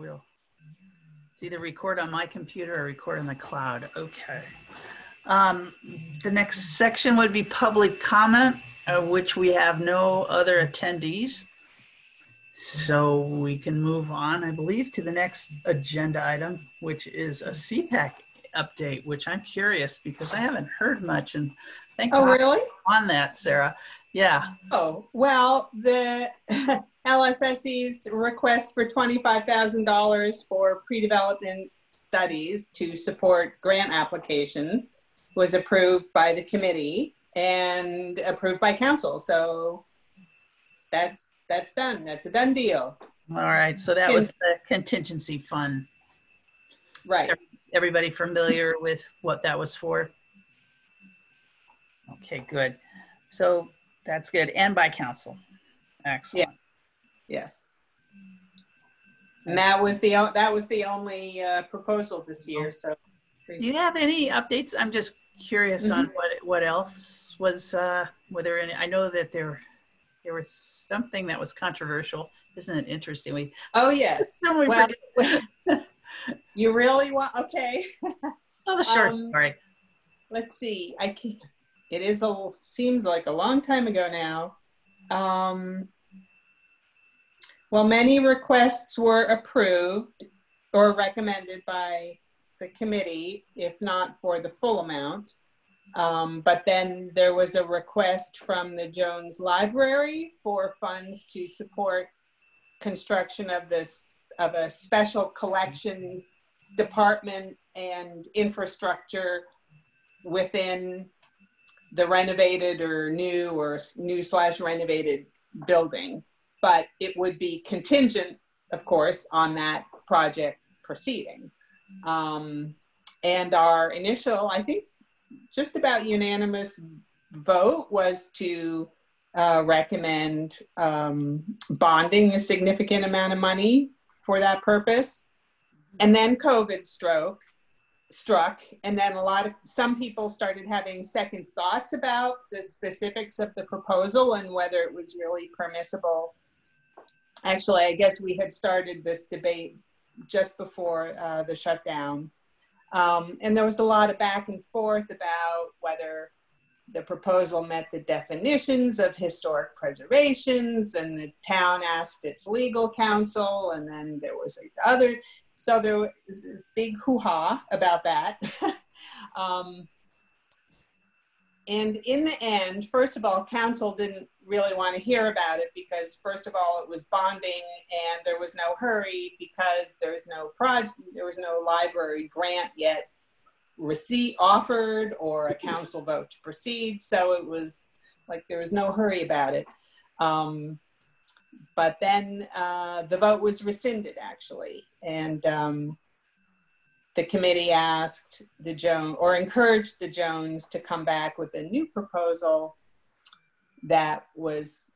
we'll, it's either record on my computer or record in the cloud. Okay. Um, The next section would be public comment, of which we have no other attendees. So we can move on, I believe, to the next agenda item, which is a CPAC update, which I'm curious because I haven't heard much and thank Oh, God really? on that, Sarah. Yeah, Oh, well, the LSSE's request for $25,000 for pre-development studies to support grant applications was approved by the committee and approved by council. So that's, that's done. That's a done deal. all right. So that was the contingency fund. Right. Everybody familiar with what that was for? Okay, good. So that's good. And by council. Excellent. Yes. And that was the, that was the only uh, proposal this year, so. Do you have any updates? I'm just curious on what, what else was, uh, were there any, I know that there, there was something that was controversial. Isn't it interesting? We, Oh, yes. we Well, You really want, okay. oh, the short um, story. let's see i can it is a seems like a long time ago now um, well many requests were approved or recommended by the committee if not for the full amount um, but then there was a request from the jones library for funds to support construction of this of a special collections department and infrastructure within the renovated or new or new slash renovated building. But it would be contingent, of course, on that project proceeding. Um, and our initial, I think, just about unanimous vote was to uh, recommend um, bonding a significant amount of money for that purpose. And then COVID stroke struck and then a lot of some people started having second thoughts about the specifics of the proposal and whether it was really permissible actually i guess we had started this debate just before uh, the shutdown um, and there was a lot of back and forth about whether the proposal met the definitions of historic preservations and the town asked its legal counsel and then there was other so there was a big hoo-ha about that. um, and in the end, first of all, council didn't really want to hear about it because first of all, it was bonding and there was no hurry because there's no project, there was no library grant yet receipt offered or a council vote to proceed. So it was like there was no hurry about it. Um, but then uh, the vote was rescinded actually and um, the committee asked the jones or encouraged the jones to come back with a new proposal that was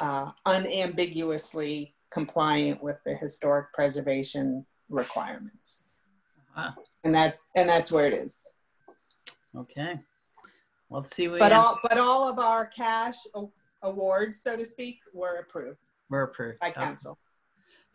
uh, unambiguously compliant with the historic preservation requirements Wow. and that's and that's where it is Okay. Well, let's see. what but all but all of our cash awards so to speak were approved We're approved. by council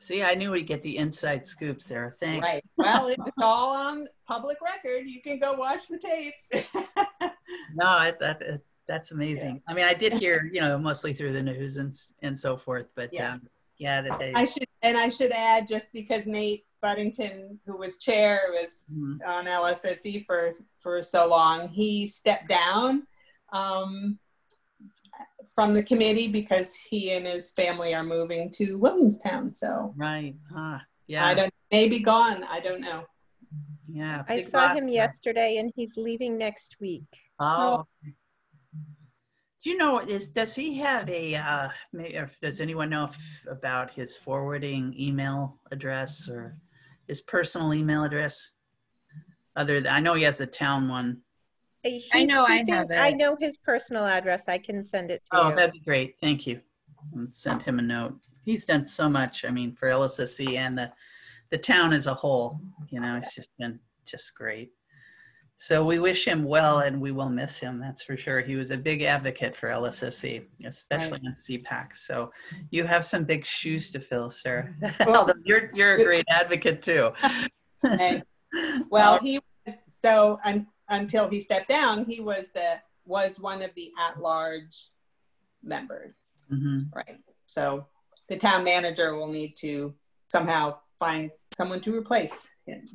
See, I knew we'd get the inside scoops there. Thanks. Right. Well, it's all on public record. You can go watch the tapes. No, I, that, uh, that's amazing. I mean, I did hear, you know, mostly through the news and, and so forth, but Yeah. um, yeah, that they, I should, and I should add, just because Nate Buddington, who was chair, was Mhm. on LSSE for for so long, he stepped down um, from the committee because he and his family are moving to Williamstown. So right. I yeah. don't, maybe gone. I don't know. Yeah. I saw boss him there. yesterday and he's leaving next week. Oh. okay. Do you know, is, does he have a, uh, may, or does anyone know if, about his forwarding email address or his personal email address? Other than, I know he has a town one. Uh, I know I keeping- have I know his personal address. I can send it to Oh, you. that'd be great. Thank you. And Send him a note. He's done so much. I mean, for LSSE and the, the town as a whole, you know, it's just been just great. So we wish him well and we will miss him, that's for sure. He was a big advocate for LSSE, especially on CPAC. So you have some big shoes to fill, sir. Well, you're, you're a great advocate too. Hey, Well, he was, so un, until he stepped down, he was the, was one of the at-large members, Mhm. right? So the town manager will need to somehow find someone to replace him.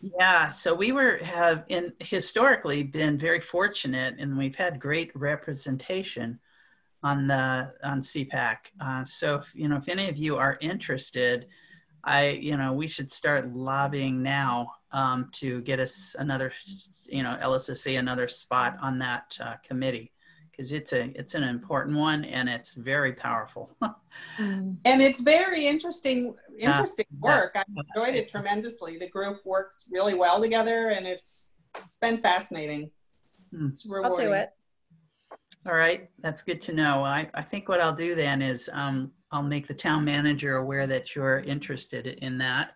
Yeah, so we were have in historically been very fortunate, and we've had great representation on the on CPAC. Uh, so if, you know, if any of you are interested, I you know we should start lobbying now um, to get us another, you know, LSSE another spot on that uh, committee because it's a it's an important one and it's very powerful. And it's very interesting, interesting Yeah. work. I enjoyed it tremendously. The group works really well together and it's, it's been fascinating. Hmm. It's I'll do it. All right, that's good to know. I, I think what I'll do then is um, I'll make the town manager aware that you're interested in that,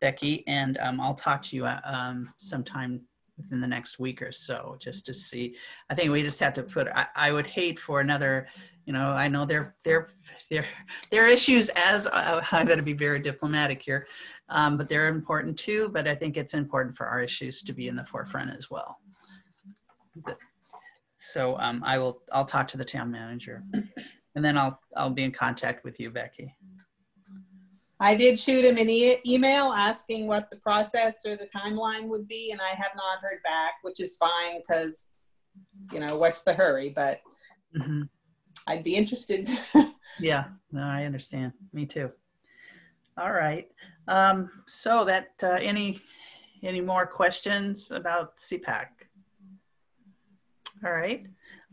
Becky, and um, I'll talk to you uh, um, sometime within the next week or so, just to see. I think we just have to put. I, I would hate for another. You know, I know there there there there are issues as uh, I'm going to be very diplomatic here, um, but they're important too. But I think it's important for our issues to be in the forefront as well. So um, I will, I'll talk to the town manager and then I'll, I'll be in contact with you, Becky. I did shoot him an e- email asking what the process or the timeline would be, and I have not heard back, which is fine because, you know, what's the hurry? But Mhm. I'd be interested. Yeah, no, I understand. Me too. All right. Um, so that, uh, any, any more questions about CPAC? All right.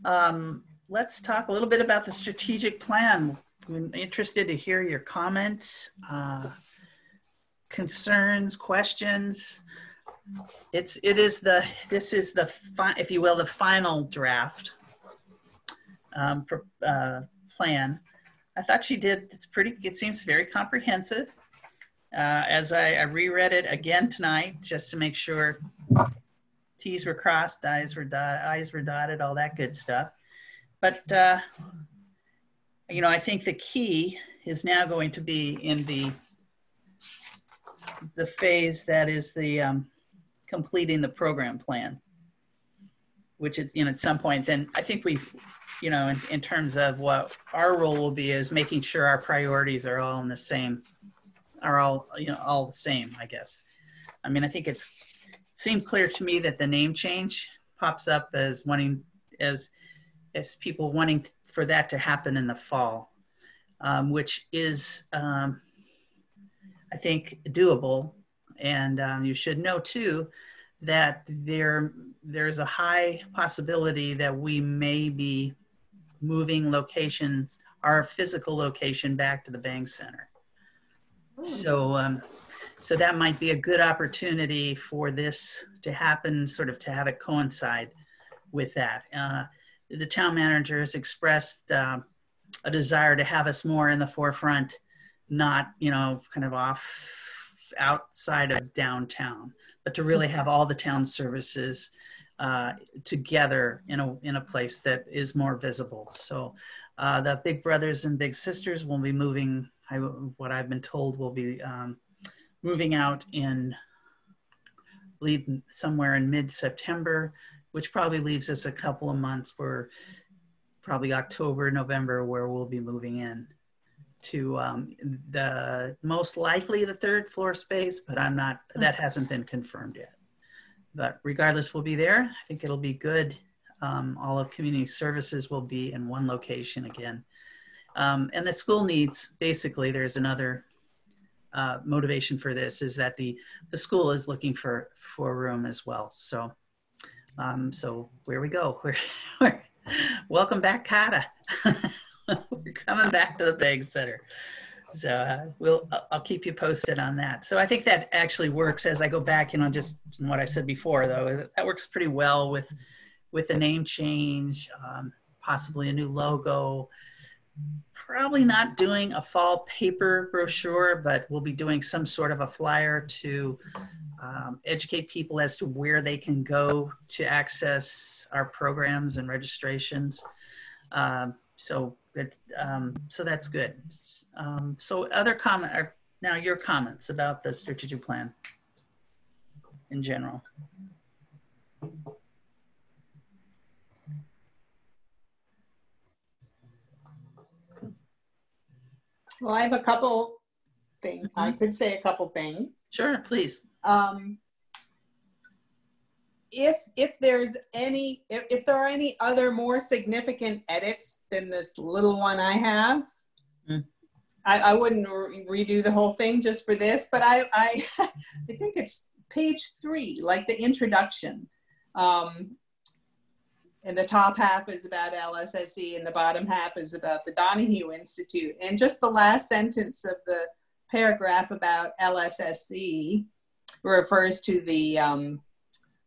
Um, let's talk a little bit about the strategic plan. I'm interested to hear your comments, uh, concerns, questions. It's, it is the, this is the, if you will, the final draft um, uh, plan. I thought she did. It's pretty. It seems very comprehensive. Uh, as I, I reread it again tonight, just to make sure T's were crossed, I's were dot, I's were dotted, all that good stuff. But uh, you know, I think the key is now going to be in the the phase that is the um, completing the program plan, which is you know at some point. Then I think we've you know, in, in terms of what our role will be is making sure our priorities are all in the same, are all, you know, all the same, I guess. I mean, I think it's it seemed clear to me that the name change pops up as wanting, as, as people wanting for that to happen in the fall, um, which is, um, I think, doable. And um, you should know too that there there's a high possibility that we may be moving locations, our physical location back to the Bangs Center. So, um, so that might be a good opportunity for this to happen, sort of to have it coincide with that. Uh, the town manager has expressed uh, a desire to have us more in the forefront, not, you know, kind of off outside of downtown, but to really have all the town services uh, together in a in a place that is more visible. So uh, the big brothers and big sisters will be moving. I, what I've been told will be um, moving out in leave somewhere in mid September, which probably leaves us a couple of months for probably October, November, where we'll be moving in to um, the most likely the third floor space, but I'm not. That hasn't been confirmed yet but regardless, we'll be there. I think it'll be good. Um, all of community services will be in one location again. Um, and the school needs, basically, there's another uh, motivation for this is that the, the school is looking for, for room as well. So, um, so where we go. We're, we're, welcome back, Kata. we're coming back to the Bangs Center. So uh, we'll, I'll keep you posted on that. So I think that actually works as I go back, you know, just what I said before, though, that works pretty well with, with the name change, um, possibly a new logo. Probably not doing a fall paper brochure, but we'll be doing some sort of a flyer to um, educate people as to where they can go to access our programs and registrations. Um, so it, um, so that's good. Um, so other comment, or now your comments about the strategic plan in general. Well, I have a couple things. I could say a couple things. Sure, please. Um, if if there's any if, if there are any other more significant edits than this little one I have, Mm. I, I wouldn't re- redo the whole thing just for this. But I I I think it's page three, like the introduction. Um, and the top half is about LSSE, and the bottom half is about the Donahue Institute. And just the last sentence of the paragraph about LSSE refers to the um,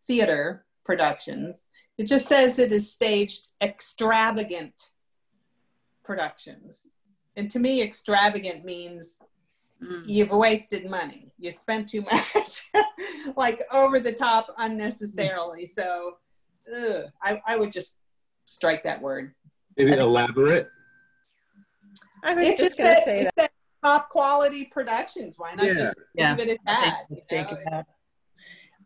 theater productions. It just says it is staged extravagant productions. And to me, extravagant means Mm. you've wasted money. You spent too much, like over the top unnecessarily. So ugh, I, I would just strike that word. Maybe elaborate. I was It just just gonna say it that. said top quality productions. Why not Yeah. just Yeah. leave it at that? let's you take know? it out.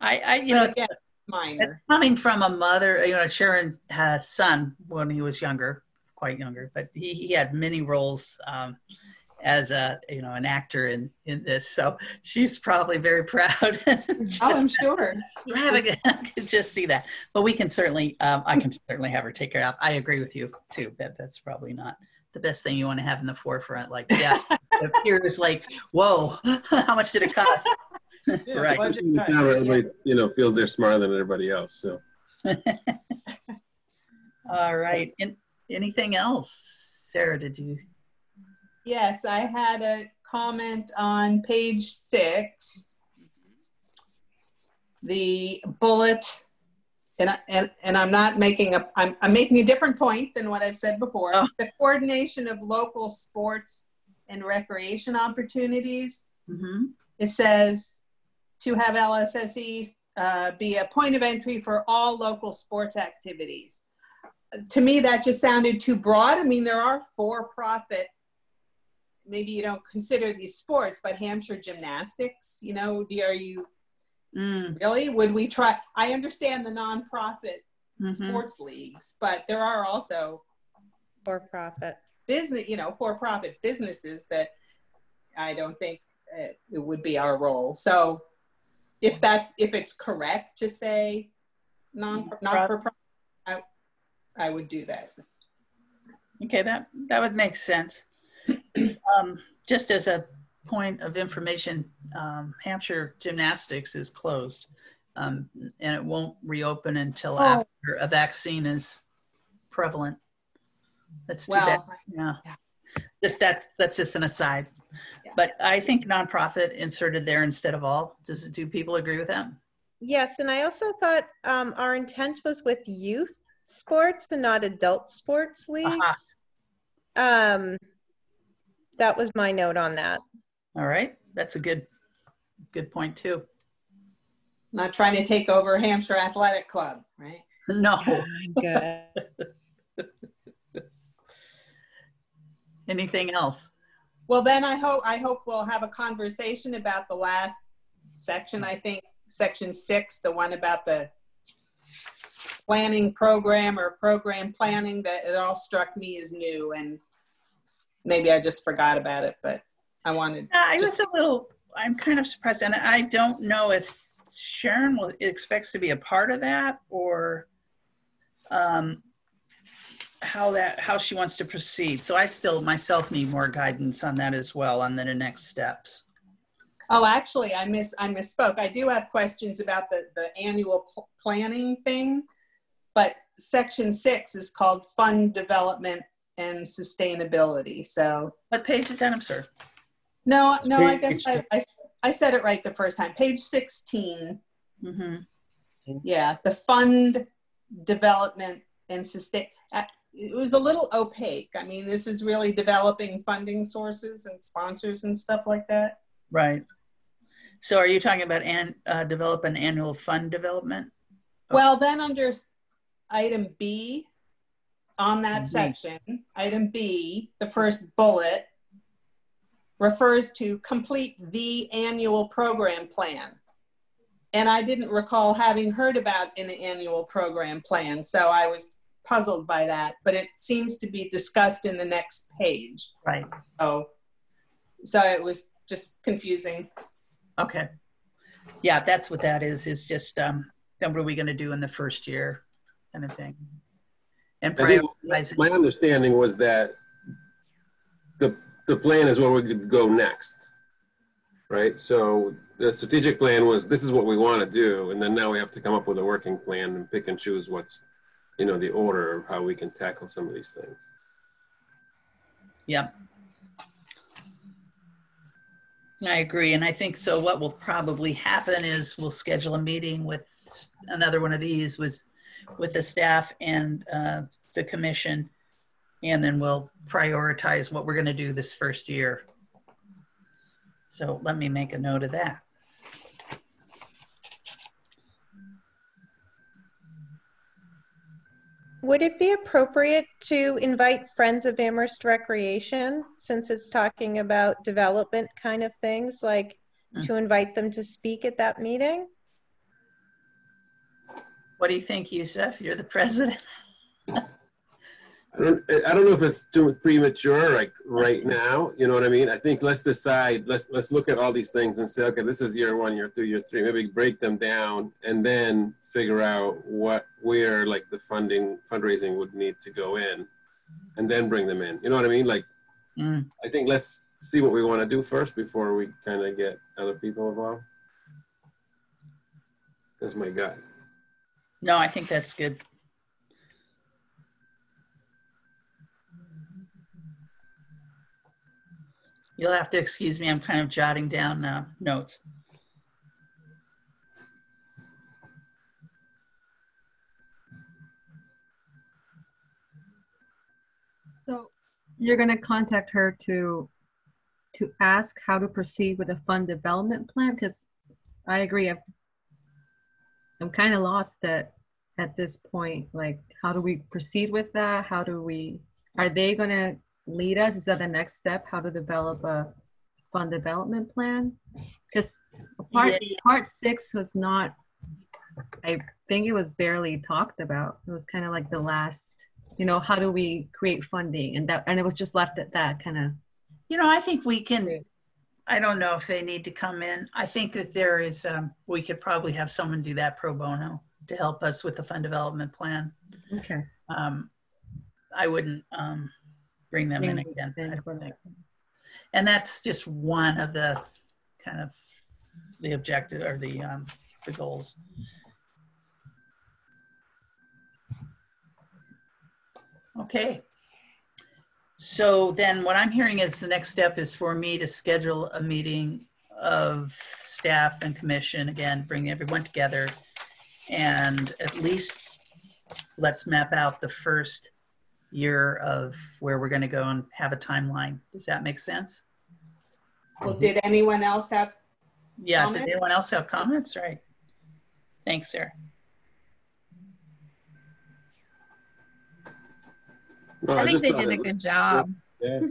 I, I, you know, But again, it's minor. coming from a mother, you know, Sharon has son when he was younger, quite younger, but he, he had many roles um, as a, you know, an actor in, in this. So she's probably very proud. Just Oh, I'm sure. extravagant. I could just see that. But we can certainly, um, I can certainly have her take it off I agree with you too, that that's probably not the best thing you want to have in the forefront. Like, yeah, the fear is like, whoa, how much did it cost? Yeah, Right. budget Now cuts, yeah. everybody, you know, feels they're smarter than everybody else. So All right. And anything else? Sarah, did you? Yes, I had a comment on page six. The bullet, and, I- and, and I'm not making a, I'm, I'm making a different point than what I've said before. Oh. The coordination of local sports and recreation opportunities. Mhm. It says to have LSSE uh, be a point of entry for all local sports activities. To me, that just sounded too broad. I mean, there are for-profit maybe you don't consider these sports, but Hampshire gymnastics, you know, are you Mm, really? Would we try? I understand the nonprofit mhm. sports leagues, but there are also For profit. business, you know, for-profit businesses that I don't think uh, it would be our role. So if that's, if it's correct to say non, not for profit, I, I would do that. Okay, that, that would make sense. Um, just as a point of information, um, Hampshire Gymnastics is closed. Um, and it won't reopen until Oh. after a vaccine is prevalent. That's too bad. Well, Yeah. yeah. Just that, that's just an aside. Yeah. But I think nonprofit inserted there instead of all. Does, do people agree with that? Yes, and I also thought um, our intent was with youth sports and not adult sports leagues. Um, that was my note on that. All right, that's a good, good point too. not trying to take over Hampshire Athletic Club, right? No, anything else? Well, then I hope, I hope we'll have a conversation about the last section, I think, section six, the one about the planning program or program planning, that it all struck me as new and maybe I just forgot about it, but I wanted, Yeah, I was Just- a little, I'm kind of surprised, and I don't know if Sharon will, expects to be a part of that or um, how that, how she wants to proceed. So I still myself need more guidance on that as well, on the next steps. oh, actually, I miss, I misspoke. I do have questions about the, the annual pl- planning thing, but section six is called fund development and sustainability, so. What page is that, I'm sorry? No, It's no, I guess I, I, I said it right the first time. Page 16. hmm Yeah, the fund development and sustain. uh, It was a little opaque. I mean, this is really developing funding sources and sponsors and stuff like that. Right. So are you talking about an, uh, develop an annual fund development? Well, then under item B, on that B. section, item B, the first bullet refers to complete the annual program plan. And I didn't recall having heard about an annual program plan, so I was puzzled by that, but it seems to be discussed in the next page. Right, So, so it was just confusing. okay. Yeah, that's what that is, is just, um, then what are we gonna do in the first year kind of thing? And I think prioritize, my understanding was that the, the plan is where we could go next. Right? So the strategic plan was, this is what we want to do. And then now we have to come up with a working plan and pick and choose what's, you know, the order of how we can tackle some of these things. yeah. I agree, and I think so what will probably happen is we'll schedule a meeting with another one of these with, with the staff and uh, the commission. And then we'll prioritize what we're gonna do this first year. So let me make a note of that. Would it be appropriate to invite Friends of Amherst Recreation, since it's talking about development kind of things, like Mm. to invite them to speak at that meeting? What do you think, Yusef? You're the president. I don't, I don't know if it's too premature, like right now, you know what I mean? I think let's decide, let's, let's look at all these things and say, okay, this is year one, year two, year three, maybe break them down and then figure out what, where like the funding, fundraising would need to go in and then bring them in. You know what I mean? Like, Mm, I think let's see what we want to do first before we kind of get other people involved. That's my gut. No, I think that's good. You'll have to excuse me, I'm kind of jotting down uh, notes. So you're gonna contact her to, to ask how to proceed with the fund development plan? Because I agree, I'm, I'm kind of lost at, at this point. Like, how do we proceed with that? How do we, are they gonna lead us? Is that the next step? How to develop a fund development plan? Because part, Yeah. part six was not, I think it was barely talked about. It was kind of like the last, you know, how do we create funding? And that, and it was just left at that kind of. You know, I think we can, I don't know if they need to come in. I think that there is, um, we could probably have someone do that pro bono to help us with the fund development plan. Okay. Um, I wouldn't um, bring them in again. in I for don't that. think. And that's just one of the kind of the objective or the um, the goals. Okay. So then what I'm hearing is the next step is for me to schedule a meeting of staff and commission, again, bring everyone together. And at least let's map out the first year of where we're going to go and have a timeline. Does that make sense? Well, did anyone else have Yeah. Comment? Did anyone else have comments? Right. Thanks, Sarah. No, I think they did a good job. Yeah.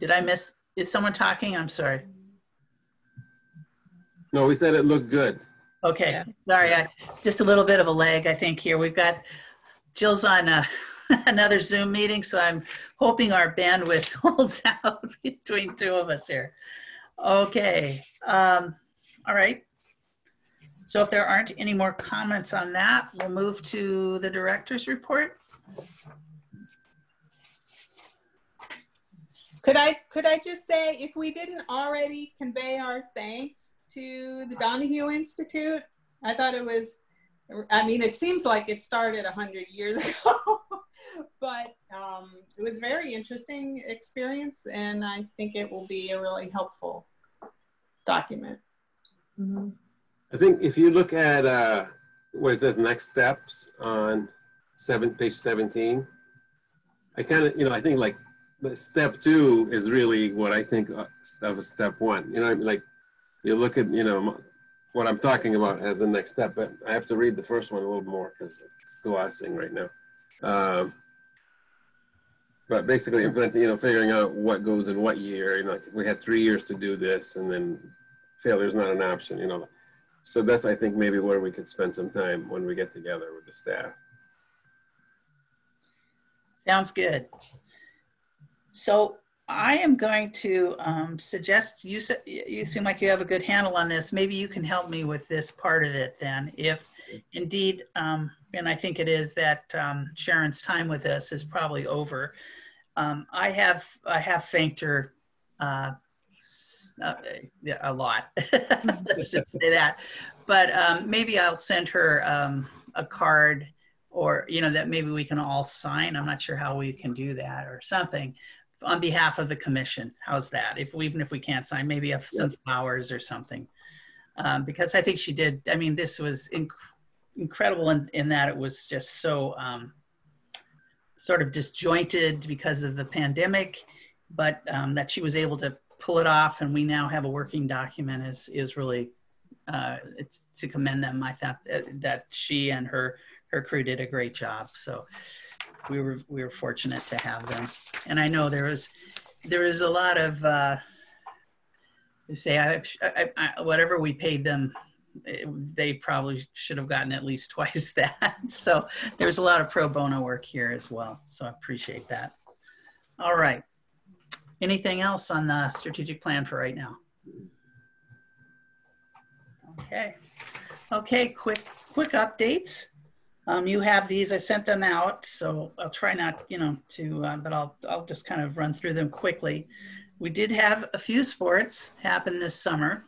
Did I miss? Is someone talking? I'm sorry. No, we said it looked good. Okay, Yeah. sorry, I, just a little bit of a lag, I think, here. We've got, Jill's on uh, another Zoom meeting, so I'm hoping our bandwidth holds out between two of us here. Okay, um, all right. So if there aren't any more comments on that, we'll move to the director's report. Could I, could I just say, if we didn't already convey our thanks to the Donahue Institute, I thought it was, I mean, it seems like it started a hundred years ago, but um, it was a very interesting experience, and I think it will be a really helpful document. I think if you look at uh, where it says next steps on seven, page 17, I kind of, you know, I think like step two is really what I think of a step one. You know, I mean, like you look at, you know, what I'm talking about as the next step, but I have to read the first one a little more because it's glossing right now. Um, but basically, you know, figuring out what goes in what year. You know, like we had three years to do this, and then failure is not an option. You know, so that's I think maybe where we could spend some time when we get together with the staff. Sounds good. So I am going to um, suggest you. You seem like you have a good handle on this. Maybe you can help me with this part of it. Then, if indeed, um, and I think it is that um, Sharon's time with us is probably over. Um, I have I have thanked her uh, uh, a lot. Let's just say that. But um, maybe I'll send her um, a card or you know that maybe we can all sign. I'm not sure how we can do that or something on behalf of the commission. How's that? If we, even if we can't sign, maybe have some flowers or something. Um, because I think she did. I mean, this was inc- incredible in, in that it was just so um, sort of disjointed because of the pandemic, but um, that she was able to pull it off, and we now have a working document is is really uh, it's to commend them. I thought that, that she and her her crew did a great job. So we were we were fortunate to have them, and I know there was there was a lot of uh, say I, I, I, whatever we paid them, it, they probably should have gotten at least twice that. So there's a lot of pro bono work here as well. So I appreciate that. All right. Anything else on the strategic plan for right now? Okay. Okay, quick quick updates. Um, you have these, I sent them out, so I'll try not, you know, to, uh, but I'll, I'll just kind of run through them quickly. We did have a few sports happen this summer,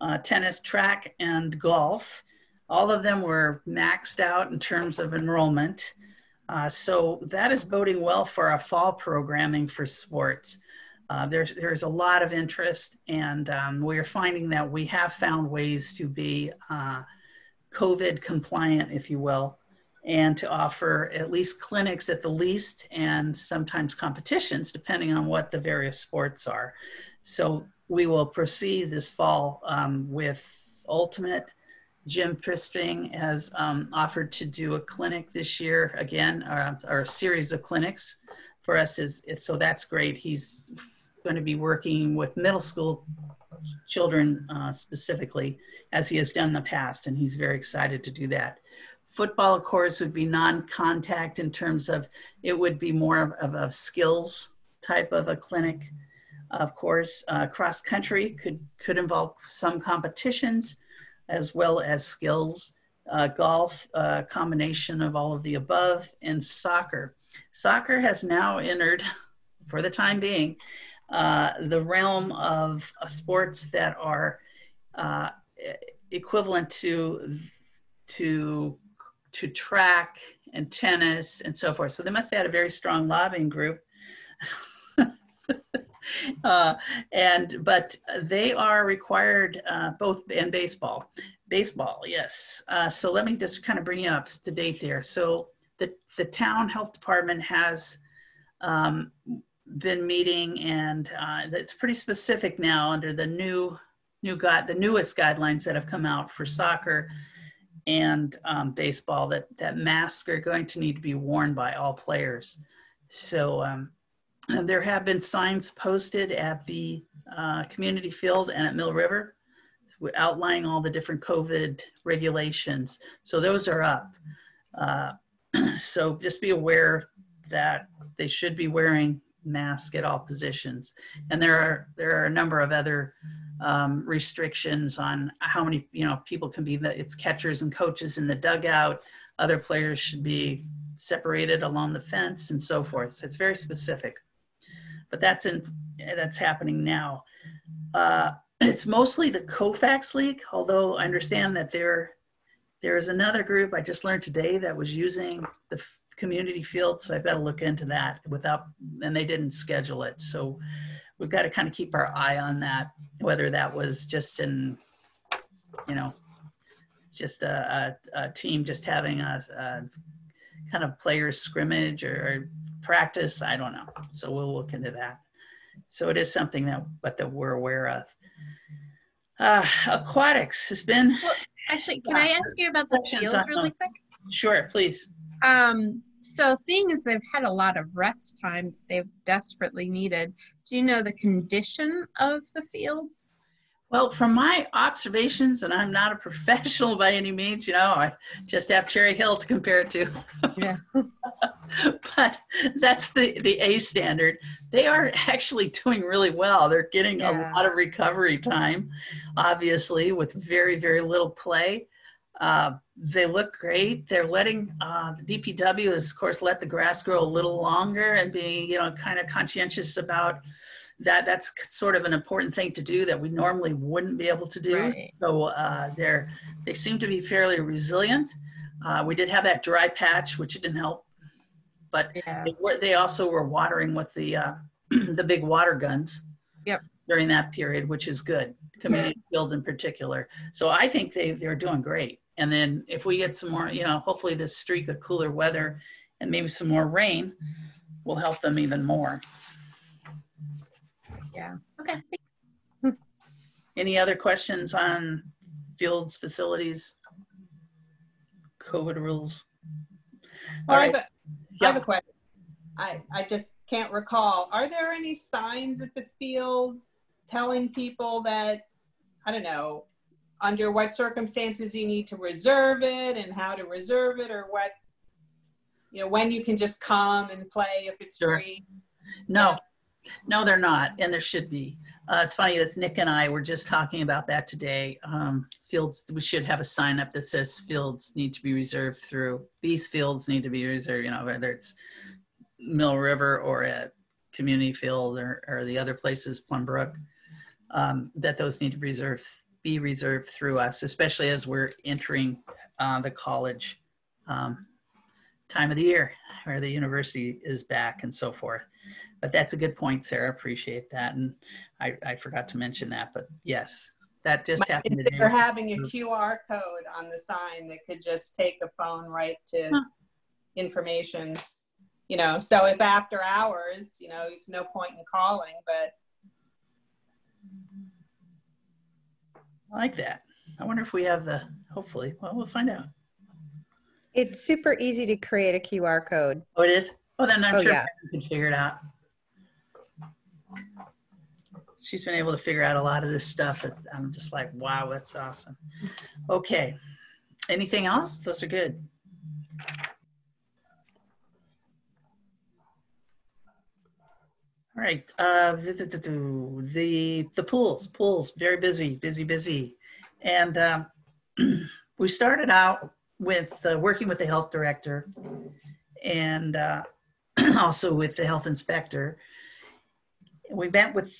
uh, tennis, track, and golf. All of them were maxed out in terms of enrollment. Uh, so that is boding well for our fall programming for sports. Uh, there's there's a lot of interest, and um, we are finding that we have found ways to be uh, COVID compliant, if you will, and to offer at least clinics at the least and sometimes competitions depending on what the various sports are. So we will proceed this fall um, with Ultimate. Jim Pristing has um, offered to do a clinic this year again, or, or a series of clinics for us. Is so that's great. He's going to be working with middle school children uh, specifically, as he has done in the past, and he's very excited to do that. Football, of course, would be non-contact in terms of it would be more of, of a skills type of a clinic. Of course, uh, cross country could could involve some competitions as well as skills. Uh, golf, uh, combination of all of the above, and soccer. Soccer has now entered, for the time being, uh, the realm of uh, sports that are uh, equivalent to to to track and tennis and so forth. So they must have had a very strong lobbying group. uh, and but they are required uh, both in baseball, baseball, yes. Uh, so let me just kind of bring you up to date there. So the the town health department has um, been meeting, and uh, it's pretty specific now under the new new got the newest guidelines that have come out for soccer and um, baseball that that masks are going to need to be worn by all players. So um, there have been signs posted at the uh, community field and at Mill River outlining all the different COVID regulations. So those are up. Uh, so just be aware that they should be wearing masks at all positions. And there are there are a number of other um, restrictions on how many you know people can be the it's catchers and coaches in the dugout. Other players should be separated along the fence and so forth. So it's very specific. But that's in that's happening now. Uh, it's mostly the Colfax league although i understand that there there is another group i just learned today that was using the community field so i've got to look into that without and they didn't schedule it so we've got to kind of keep our eye on that, whether that was just in, you know, just a, a, a team just having a, a, kind of players scrimmage or, practice. I don't know. So we'll look into that. So it is something that, but that we're aware of. Uh, aquatics has been, Actually, can I ask you about the fields really quick? sure, please. Um, so seeing as they've had a lot of rest time they've desperately needed, do you know the condition of the fields? Well, from my observations, and I'm not a professional by any means, you know, I just have Cherry Hill to compare it to. Yeah. but that's the the A standard. They are actually doing really well. They're getting Yeah. a lot of recovery time, obviously, with very very little play. Uh, they look great. They're letting uh, the DPW has, of course, let the grass grow a little longer and being, you know, kind of conscientious about that. That's sort of an important thing to do that we normally wouldn't be able to do. Right. So uh, they're they seem to be fairly resilient. Uh, we did have that dry patch, which didn't help, but Yeah. they, were, they also were watering with the uh, the big water guns. Yep. During that period, which is good, community field in particular. So I think they they're doing great. And then if we get some more, you know, hopefully this streak of cooler weather and maybe some more rain will help them even more. Yeah. Okay. Any other questions on fields, facilities, COVID rules? Well, All I have right. a- I have a question. I, I just can't recall. Are there any signs at the fields telling people that, I don't know, under what circumstances you need to reserve it and how to reserve it or what, you know, when you can just come and play if it's Sure. free? No, no, they're not, and there should be. Uh, it's funny that Nick and I were just talking about that today. Um, fields, we should have a sign up that says fields need to be reserved through, these fields need to be reserved, you know, whether it's Mill River or a community field or, or the other places, Plum Brook, um, that those need to be reserved, be reserved through us, especially as we're entering uh, the college um, time of the year where the university is back and so forth. But that's a good point, Sarah. Appreciate that. And I, I forgot to mention that, but yes, that just happened Consider today. having a QR code on the sign that could just take a phone right to Huh. information. You know, so if after hours, you know, there's no point in calling, but I like that. I wonder if we have the, hopefully, well, we'll find out. It's super easy to create a QR code. Oh, it is? Oh, then I'm Oh, sure yeah. we can figure it out. She's been able to figure out a lot of this stuff. that I'm just like, wow, that's awesome. Okay. Anything else? Those are good. All right. Uh, the the pools, pools, very busy, busy, busy, and um, we started out with uh, working with the health director and uh, also with the health inspector. We met with,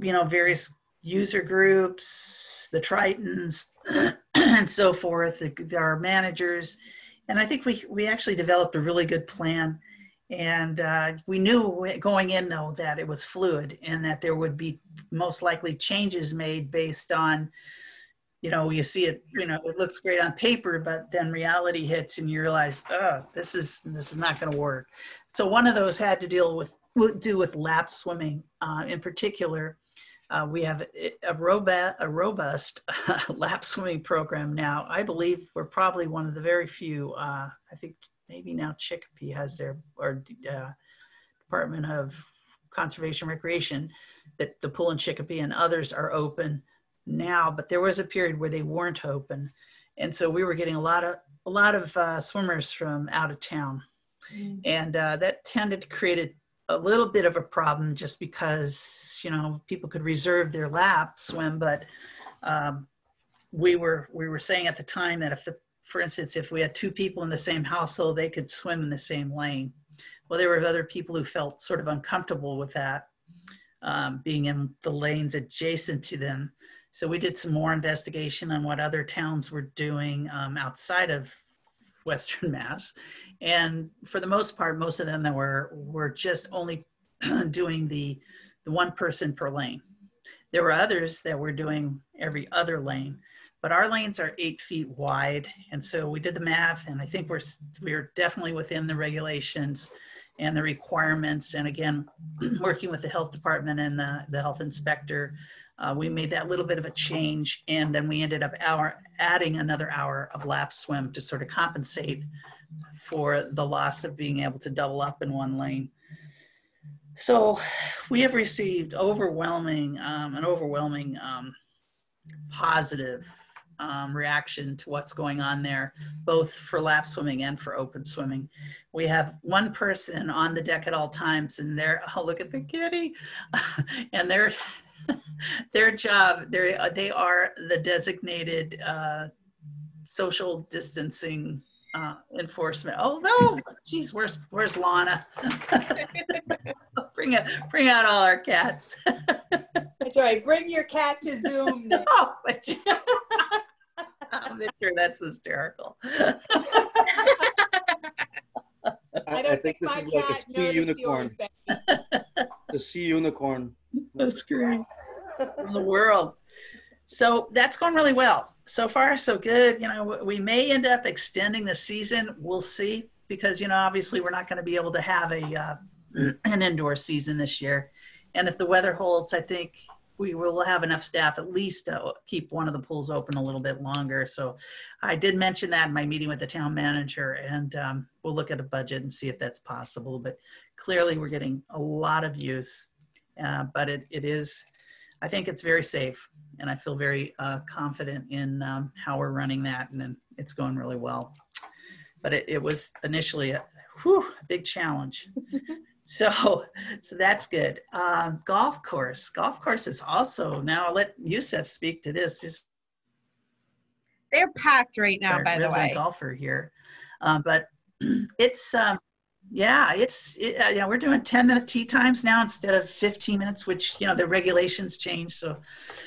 you know, various user groups, the Tritons, and so forth, the, our managers, and I think we we actually developed a really good plan. And uh, we knew going in though that it was fluid and that there would be most likely changes made based on you know, you see it, you know, it looks great on paper, but then reality hits and you realize, oh, this is this is not going to work. So one of those had to deal with do with lap swimming. Uh, in particular, uh, we have a, robust a robust lap swimming program now. I believe we're probably one of the very few. Uh, I think maybe now Chicopee has their or uh, Department of Conservation Recreation that the pool in Chicopee and others are open now, but there was a period where they weren't open, and so we were getting a lot of a lot of uh, swimmers from out of town, and uh, that tended to create a, a little bit of a problem just because you know people could reserve their lap swim, but um, we were we were saying at the time that if the for instance if we had two people in the same household they could swim in the same lane. Well there were other people who felt sort of uncomfortable with that um, being in the lanes adjacent to them. So we did some more investigation on what other towns were doing um, outside of Western Mass, and for the most part, most of them that were were just only doing the the one person per lane. There were others that were doing every other lane, but our lanes are eight feet wide, and so we did the math, and I think we're we're definitely within the regulations. and the requirements. And again, working with the health department and the, the health inspector, uh, we made that little bit of a change. And then we ended up hour, adding another hour of lap swim to sort of compensate for the loss of being able to double up in one lane. So we have received overwhelming, um, an overwhelming um, positive um, reaction to what's going on there, both for lap swimming and for open swimming. We have one person on the deck at all times, and they're oh look at the kitty, and their their job they they are the designated uh, social distancing uh, enforcement. Oh no, geez, where's where's Lana? bring it, bring out all our cats. That's all right. Bring your cat to Zoom. oh, but I'm sure that's hysterical. I I, I don't think think this my is like a sea unicorn. yours, The sea unicorn. That's great. In the world. So that's going really well. So far, so good. You know, we may end up extending the season. We'll see because you know, obviously, we're not going to be able to have a uh, an indoor season this year. And if the weather holds, I think we will have enough staff at least to keep one of the pools open a little bit longer. So I did mention that in my meeting with the town manager, and um, we'll look at a budget and see if that's possible. But clearly, we're getting a lot of use, uh, but it, it is, I think it's very safe, and I feel very uh, confident in um, how we're running that, and it's going really well. But it, it was initially a, whew, a big challenge. So, so that's good. Um, golf course. Golf course is also now. I'll let Yusef speak to this. Is They're packed right now, by the way. golfer here, um, but it's um, yeah, it's it, uh, yeah. We're doing ten minute tee times now instead of fifteen minutes, which you know the regulations changed. So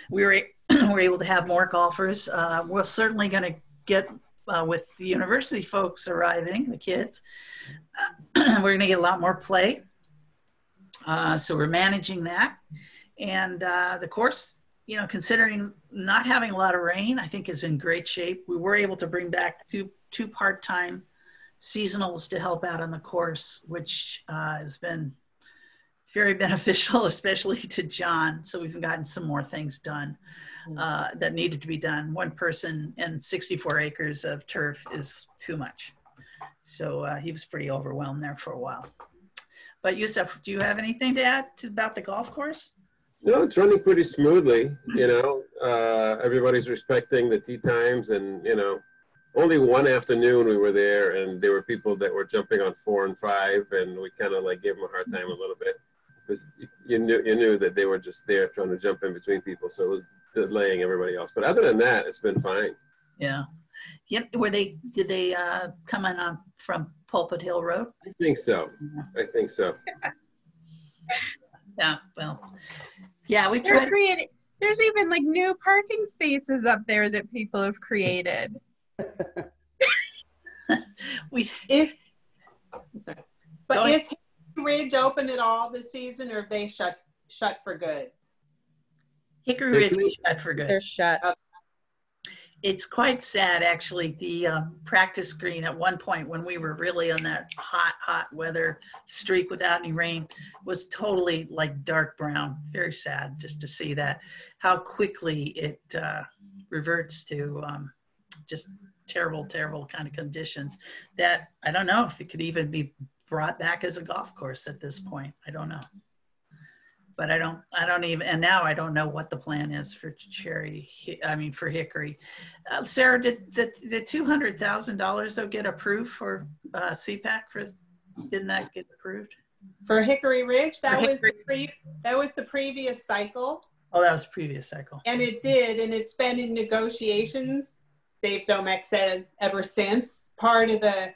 we were we're able to have more golfers. Uh, we're certainly going to get uh, with the university folks arriving, the kids. we're going to get a lot more play. Uh, so we're managing that, and uh, the course, you know, considering not having a lot of rain, I think is in great shape. We were able to bring back two two part time seasonals to help out on the course, which uh, has been very beneficial, especially to John. So we've gotten some more things done uh, that needed to be done. One person and 64 acres of turf is too much. So uh, he was pretty overwhelmed there for a while. But Yusuf, do you have anything to add to, about the golf course? No, it's running pretty smoothly. You know, uh, everybody's respecting the tee times, and you know, only one afternoon we were there, and there were people that were jumping on four and five, and we kind of like gave them a hard time a little bit because you knew you knew that they were just there trying to jump in between people, so it was delaying everybody else. But other than that, it's been fine. Yeah. Yeah. Were they, did they uh, come in on, from Pulpit Hill Road? I think so. I think so. Yeah. Well, yeah, we They're tried. creating. There's even like new parking spaces up there that people have created. We, Is, I'm sorry. But ahead. is Hickory Ridge open at all this season or have they shut, shut for good? Hickory Ridge we shut for good. They're shut. It's quite sad, actually. The uh, practice green at one point when we were really on that hot, hot weather streak without any rain was totally like dark brown. Very sad just to see that, how quickly it uh, reverts to um, just terrible, terrible kind of conditions that I don't know if it could even be brought back as a golf course at this point. I don't know. But I don't, I don't even, and now I don't know what the plan is for Cherry, I mean, for Hickory. Uh, Sarah, did the, the $200,000 though get approved for uh, CPAC for, didn't that get approved? For Hickory Ridge, that For was the pre, that was the previous cycle. Oh, that was previous cycle. And it did, and it's been in negotiations, Dave Ziomek says, ever since. Part of the,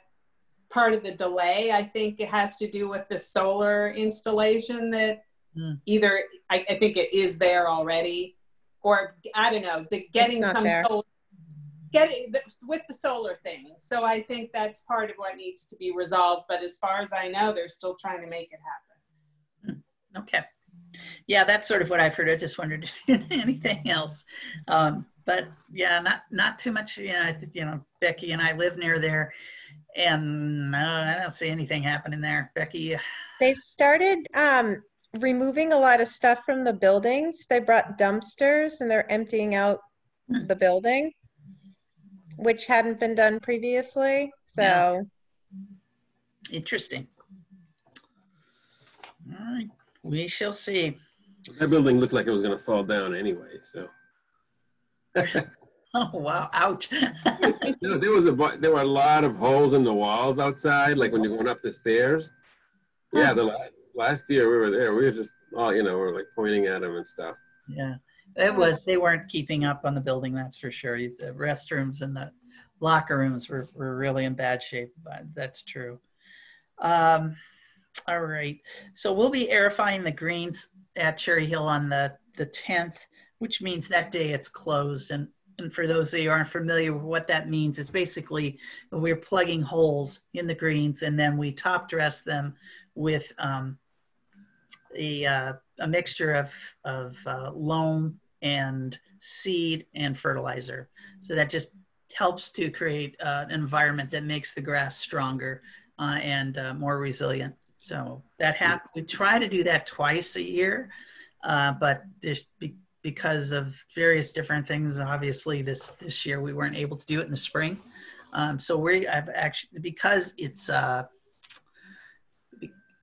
part of the delay, I think it has to do with the solar installation that Hmm. either, I, I think it is there already, or I don't know, the getting some there. solar, getting, the- with the solar thing. So I think that's part of what needs to be resolved, but as far as I know, they're still trying to make it happen. Okay. Yeah, that's sort of what I've heard. I just wondered if anything else. Um, but yeah, not not too much. You know, you know Becky and I live near there, And no, I don't see anything happening there. Becky, They've started um, removing a lot of stuff from the buildings. They brought dumpsters and they're emptying out Hmm. the building, which hadn't been done previously. So Yeah. interesting. All right, we shall see. That building looked like it was gonna fall down anyway, so. Oh, wow, ouch. No, there was a, there were a lot of holes in the walls outside, like when you're going up the stairs. Yeah, the la- last year we were there, we were just, oh, you know, we are like pointing at them and stuff. Yeah, it was, they weren't keeping up on the building, that's for sure. The restrooms and the locker rooms were, were really in bad shape, but that's true. Um, all right, so we'll be aerifying the greens at Cherry Hill on the, the 10th, which means that day it's closed. And, and for those of you aren't familiar with what that means, it's basically we're plugging holes in the greens and then we top dress them with um, a, uh, a mixture of, of uh, loam and seed and fertilizer. So that just helps to create uh, an environment that makes the grass stronger uh, and uh, more resilient. So that hap- we try to do that twice a year, uh, but there's be- because of various different things, obviously this this year we weren't able to do it in the spring. Um, so we I've actually because it's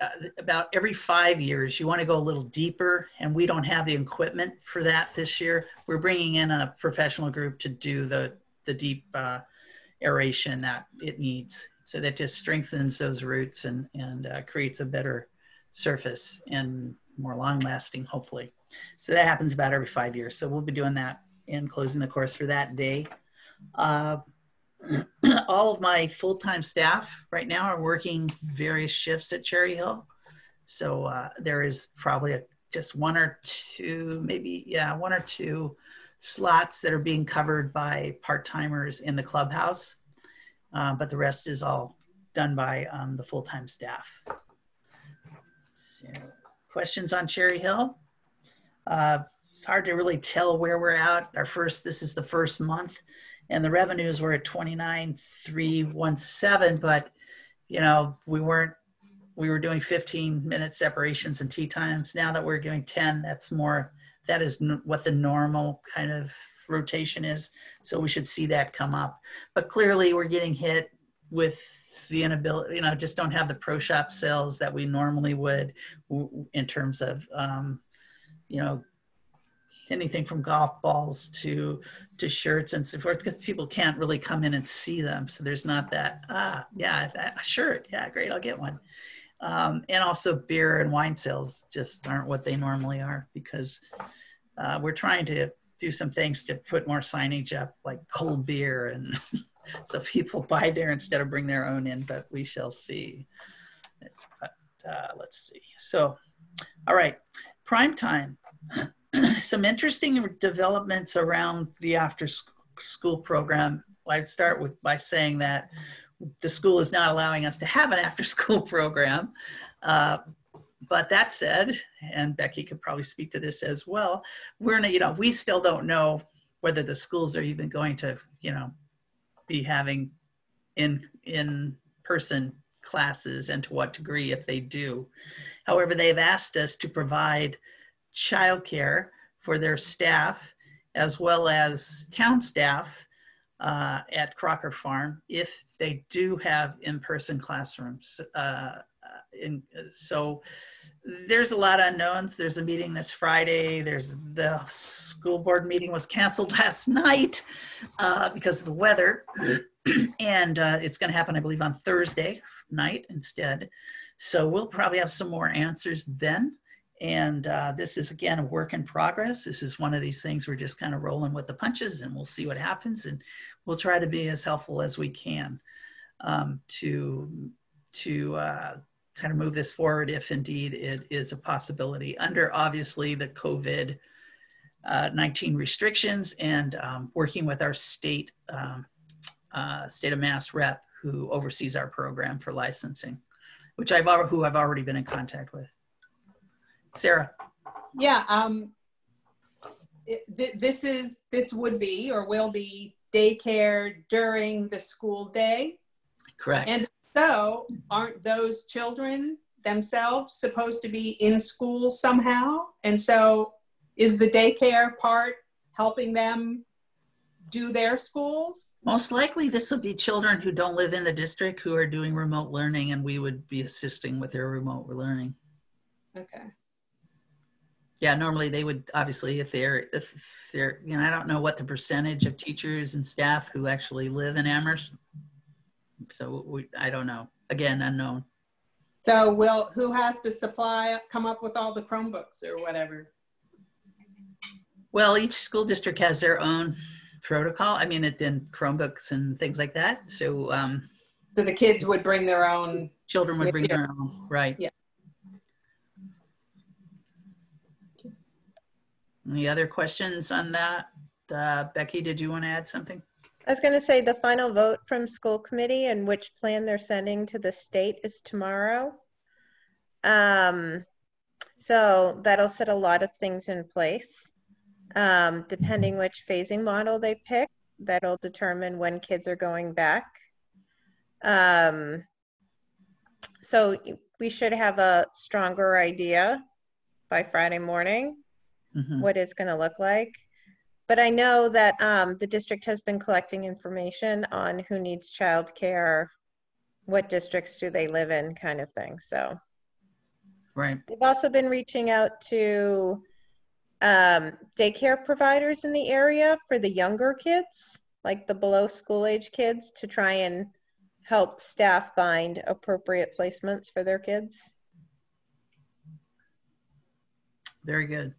uh, about every five years you want to go a little deeper and we don't have the equipment for that this year. We're bringing in a professional group to do the the deep uh, aeration that it needs. So that just strengthens those roots and and uh, creates a better surface and more long lasting hopefully. So that happens about every five years. So we'll be doing that and closing the course for that day. Uh, all of my full-time staff right now are working various shifts at Cherry Hill. So uh, there is probably a, just one or two, maybe, yeah, one or two slots that are being covered by part-timers in the clubhouse. Uh, but the rest is all done by um, the full-time staff. So, questions on Cherry Hill? Uh, it's hard to really tell where we're at. Our first, this is the first month and the revenues were at 29,317, but you know, we weren't, we were doing 15 minute separations and tee times. Now that we're doing 10, that's more, that is n- what the normal kind of rotation is. So we should see that come up. But clearly we're getting hit with the inability, you know, just don't have the pro shop sales that we normally would w- in terms of, um, you know, anything from golf balls to to shirts and so forth because people can't really come in and see them. So there's not that ah yeah a shirt. Yeah great i'll get one. Um, and also beer and wine sales just aren't what they normally are because uh, we're trying to do some things to put more signage up like cold beer and so people buy there instead of bring their own in but we shall see. But uh, let's see. So all right prime time some interesting developments around the after school program. I'd start with by saying that the school is not allowing us to have an after school program. Uh, but that said, and Becky could probably speak to this as well, we're you know, we still don't know whether the schools are even going to, you know, be having in in person classes and to what degree if they do. However, they've asked us to provide childcare for their staff as well as town staff uh, at Crocker Farm if they do have in-person classrooms. Uh, in, so there's a lot of unknowns. There's a meeting this Friday. There's the school board meeting was canceled last night uh, because of the weather, and uh, it's going to happen, I believe, on Thursday night instead. So we'll probably have some more answers then. And uh, this is, again, a work in progress. This is one of these things we're just kind of rolling with the punches and we'll see what happens. And we'll try to be as helpful as we can um, to, to uh, kind of move this forward if indeed it is a possibility under obviously the COVID uh, 19 restrictions and um, working with our state, um, uh, state of Mass rep who oversees our program for licensing, which I've, who I've already been in contact with. Sarah. Yeah, um, it, th- this is, this would be or will be daycare during the school day. Correct. And so aren't those children themselves supposed to be in school somehow? And so is the daycare part helping them do their schools? Most likely, this will be children who don't live in the district who are doing remote learning, and we would be assisting with their remote learning. Okay. Yeah, normally they would obviously if they're if they're you know I don't know what the percentage of teachers and staff who actually live in Amherst. So we I don't know. Again, unknown. So will, who has to supply, come up with all the Chromebooks or whatever? Well, each school district has their own protocol. I mean, it then Chromebooks and things like that. So um, So the kids would bring their own, children would bring their- their own, right? Yeah. Any other questions on that? Uh, Becky, did you want to add something? I was going to say the final vote from school committee and which plan they're sending to the state is tomorrow. Um, so that'll set a lot of things in place. Um, depending which phasing model they pick, that'll determine when kids are going back. Um, so we should have a stronger idea by Friday morning Mhm. what it's going to look like. But I know that um, the district has been collecting information on who needs childcare, what districts do they live in, kind of thing. So Right. they've also been reaching out to um, daycare providers in the area for the younger kids, like the below school age kids, to try and help staff find appropriate placements for their kids. Very good.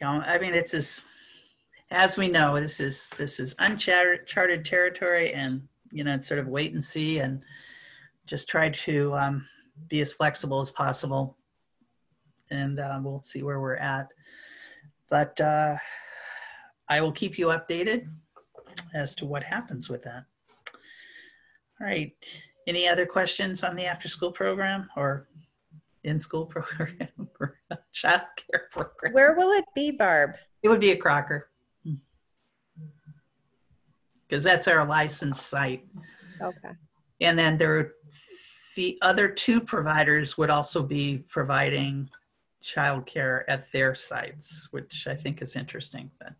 You know, I mean, it's as, as we know, this is, this is uncharted territory and, you know, it's sort of wait and see and just try to um, be as flexible as possible. And uh, we'll see where we're at. But uh, I will keep you updated as to what happens with that. All right. Any other questions on the after-school program or in-school program or childcare program? Where will it be, Barb? It would be a Crocker. Because that's our licensed site. Okay. And then there, the other two providers would also be providing childcare at their sites, which I think is interesting. But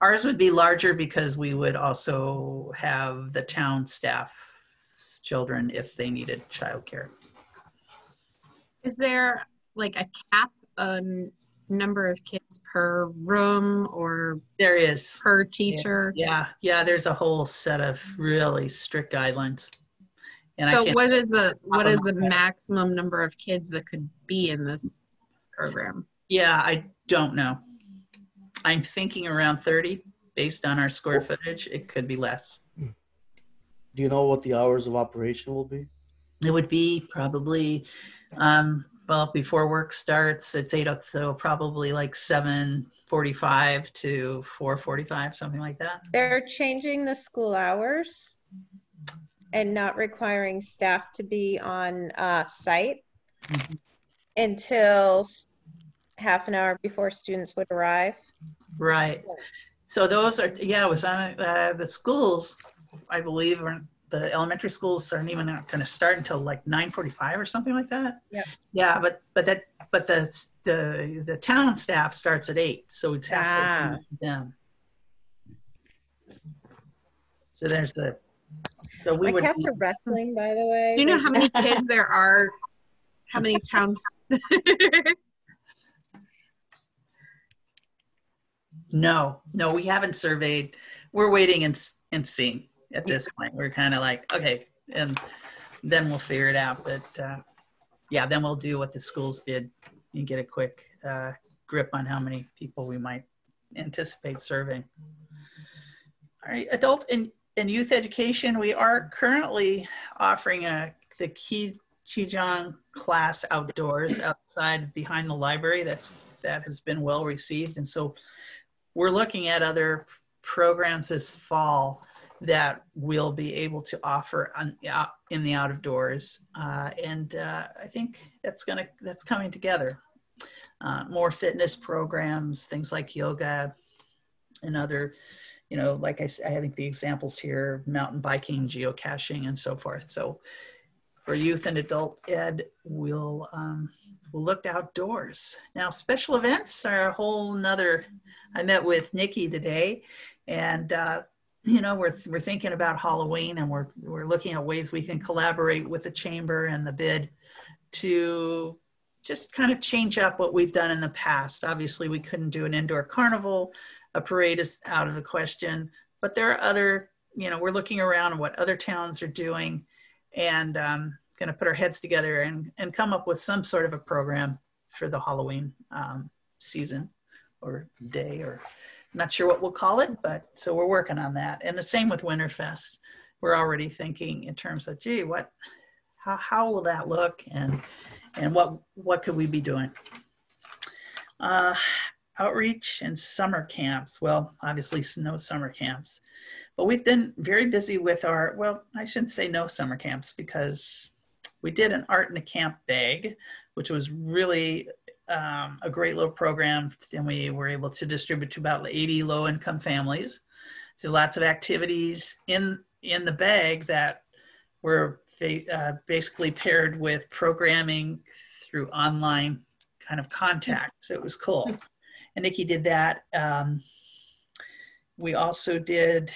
ours would be larger because we would also have the town staff's children if they needed childcare. Is there like a cap on number of kids per room or There is. per teacher? Yeah, yeah, there's a whole set of really strict guidelines. And So can't, what is the, what of is my the maximum number of kids that could be in this program? yeah, I don't know. I'm thinking around 30 based on our square oh. footage. It could be less. Hmm. Do you know what the hours of operation will be? It would be probably, um, well, before work starts, it's eight up, so probably like 7:45 to 4:45, something like that. They're changing the school hours and not requiring staff to be on uh, site Mhm. until half an hour before students would arrive. Right. So those are, yeah, it was on, uh, the schools, I believe, are the elementary schools aren't even going to start until like 9:45 or something like that. Yeah. Yeah, but, but that, but the, the, the town staff starts at eight, so it's half Ah. them. So there's the, so we My would. cats are wrestling, by the way. Do you know how many kids there are? How many towns? No, no, we haven't surveyed. We're waiting and, and seeing at this point. We're kind of like, okay, and then we'll figure it out. But uh, yeah, then we'll do what the schools did and get a quick uh, grip on how many people we might anticipate serving. All right, adult and, and youth education, we are currently offering a the Ki Qigong class outdoors outside behind the library. That's that has been well received, and so we're looking at other programs this fall that we'll be able to offer on, in the out of doors. Uh, and uh, I think that's gonna that's coming together. Uh, more fitness programs, things like yoga and other you know, like I, I think the examples here, mountain biking, geocaching, and so forth. So for youth and adult ed, we'll, um, we'll look outdoors. Now, special events are a whole nother, I met with Nikki today and, uh, you know, we're, we're thinking about Halloween and we're, we're looking at ways we can collaborate with the chamber and the BID to just kind of change up what we've done in the past. Obviously, we couldn't do an indoor carnival. A parade is out of the question, but there are other, you know, we're looking around at what other towns are doing and um, going to put our heads together and, and come up with some sort of a program for the Halloween um, season or day or not sure what we'll call it, but so we're working on that. And the same with Winterfest. We're already thinking in terms of, gee, what, how, how will that look and and what what could we be doing? Uh, outreach and summer camps. Well, obviously no summer camps, but we've been very busy with our. Well, I shouldn't say no summer camps because we did an art in a camp bag, which was really um, a great little program, and we were able to distribute to about 80 low income families. So lots of activities in in the bag that were uh, basically paired with programming through online kind of contact. So it was cool. And Nikki did that. Um, we also did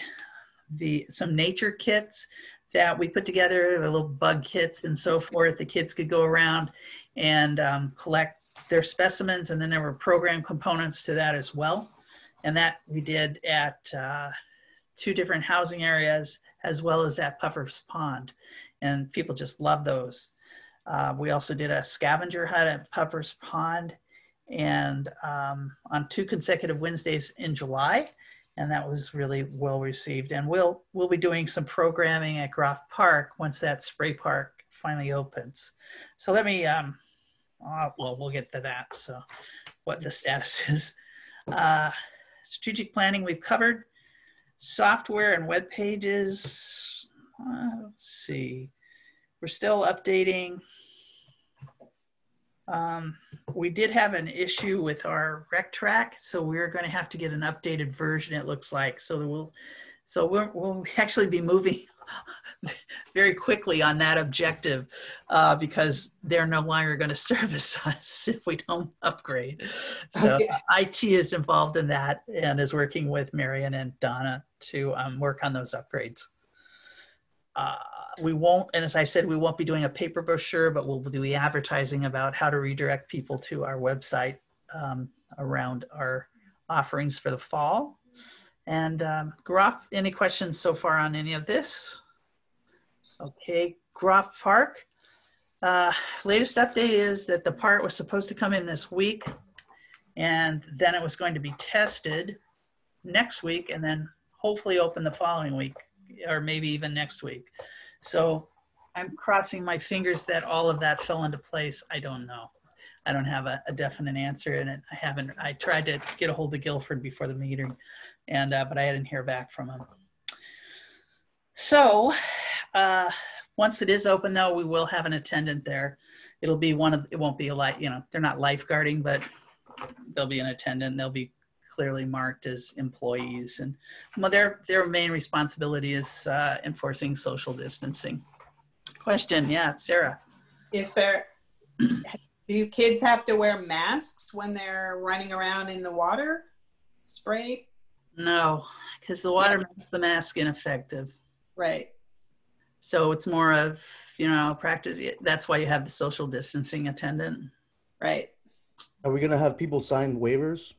the some nature kits that we put together, the little bug kits and so forth. The kids could go around and um, collect their specimens, and then there were program components to that as well. And that we did at uh, two different housing areas as well as at Puffer's Pond. And people just love those. Uh, we also did a scavenger hunt at Puffer's Pond and um, on two consecutive Wednesdays in July. And that was really well received. And we'll we'll be doing some programming at Groff Park once that spray park finally opens. So let me um, uh, well we'll get to that. So what the status is. Uh, strategic planning we've covered software and web pages. Uh, let's see. We're still updating. Um, we did have an issue with our RecTrac, so we're going to have to get an updated version. It looks like so we'll so we'll, we'll actually be moving very quickly on that objective uh, because they're no longer going to service us if we don't upgrade. So Okay. IT is involved in that and is working with Marion and Donna to um, work on those upgrades. Uh, we won't, and as I said, we won't be doing a paper brochure, but we'll do the advertising about how to redirect people to our website um, around our offerings for the fall. And um, Groff, any questions so far on any of this? Okay, Groff Park. Uh, latest update is that the part was supposed to come in this week, and then it was going to be tested next week, and then hopefully open the following week, or maybe even next week. So I'm crossing my fingers that all of that fell into place. I don't know. I don't have a, a definite answer it. I haven't. I tried to get a hold of Guilford before the meeting, and uh, but I didn't hear back from him. So uh, once it is open, though, we will have an attendant there. It'll be one of. It won't be a light. You know, they're not lifeguarding, but there'll be an attendant. They'll be clearly marked as employees, and well, their their main responsibility is uh, enforcing social distancing. Question, yeah, Sarah. Is there, do kids have to wear masks when they're running around in the water? Spray? No, because the water makes the mask ineffective. Right. So it's more of you know practice. That's why you have the social distancing attendant. Right. Are we gonna have people sign waivers?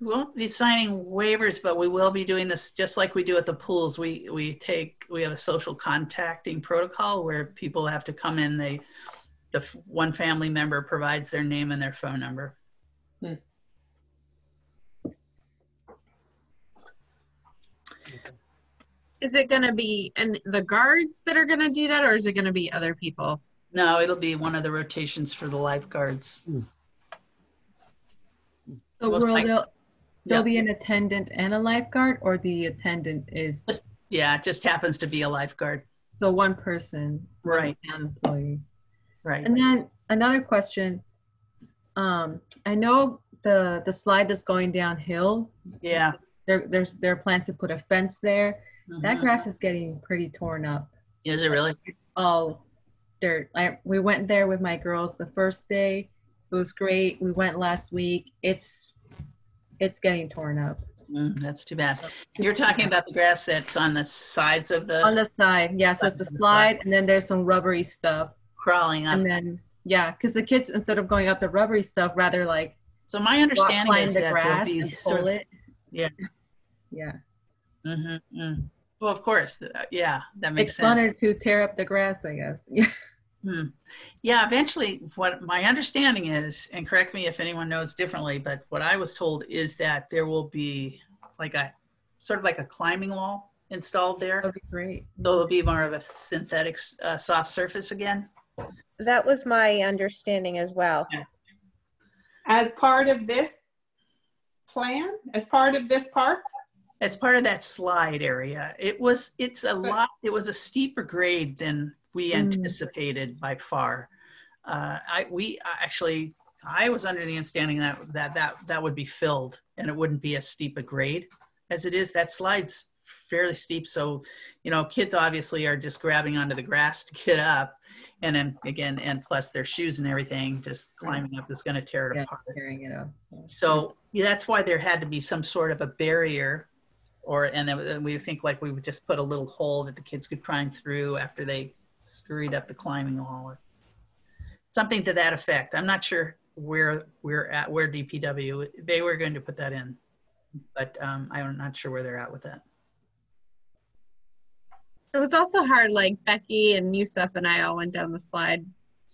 We won't be signing waivers, but we will be doing this just like we do at the pools. We we take we have a social contacting protocol where people have to come in. They the f- one family member provides their name and their phone number. Hmm. Is it going to be and the guards that are going to do that, or is it going to be other people? No, it'll be one of the rotations for the lifeguards. So Most will like- there, there'll Yeah. be an attendant and a lifeguard, or the attendant is Yeah, it just happens to be a lifeguard. so one person, Right, an employee. right. And then another question. Um, I know the the slide that's going downhill. Yeah, there, there's there are plans to put a fence there. That Mhm. grass is getting pretty torn up. Is it really? It's all dirt. I, we went there with my girls the first day. It was great. We went last week. It's it's getting torn up Mm, That's too bad. You're talking about the grass that's on the sides of the on the side. Yeah, so it's a slide, and then there's some rubbery stuff, crawling up. and then yeah, because the kids instead of going up the rubbery stuff, rather like So my understanding is the that there'll grass be sort of, yeah. Yeah, Mhm, mm. Well, of course, yeah, that makes it's sense. funner to tear up the grass, I guess. Yeah. Hmm. Yeah, eventually, what my understanding is, and correct me if anyone knows differently, but what I was told is that there will be like a sort of like a climbing wall installed there. That'd be great. Though it'll be more of a synthetic uh, soft surface again. That was my understanding as well. As part of this plan, as part of this park? As part of that slide area, it was it's a lot. It was a steeper grade than we Mm. anticipated by far. Uh, I we actually I was under the understanding that that that that would be filled and it wouldn't be as steep a grade as it is. That slide's fairly steep, so you know kids obviously are just grabbing onto the grass to get up, and then again, and plus their shoes and everything, just climbing up is going to tear it Yeah, apart. tearing it up. Yeah. So yeah, that's why there had to be some sort of a barrier, or and then and we think like we would just put a little hole that the kids could climb through after they scurried up the climbing wall, or something to that effect. I'm not sure where we're at, where DPW they were going to put that in, but um, I'm not sure where they're at with that. It was also hard, like Becky and Yusuf and I all went down the slide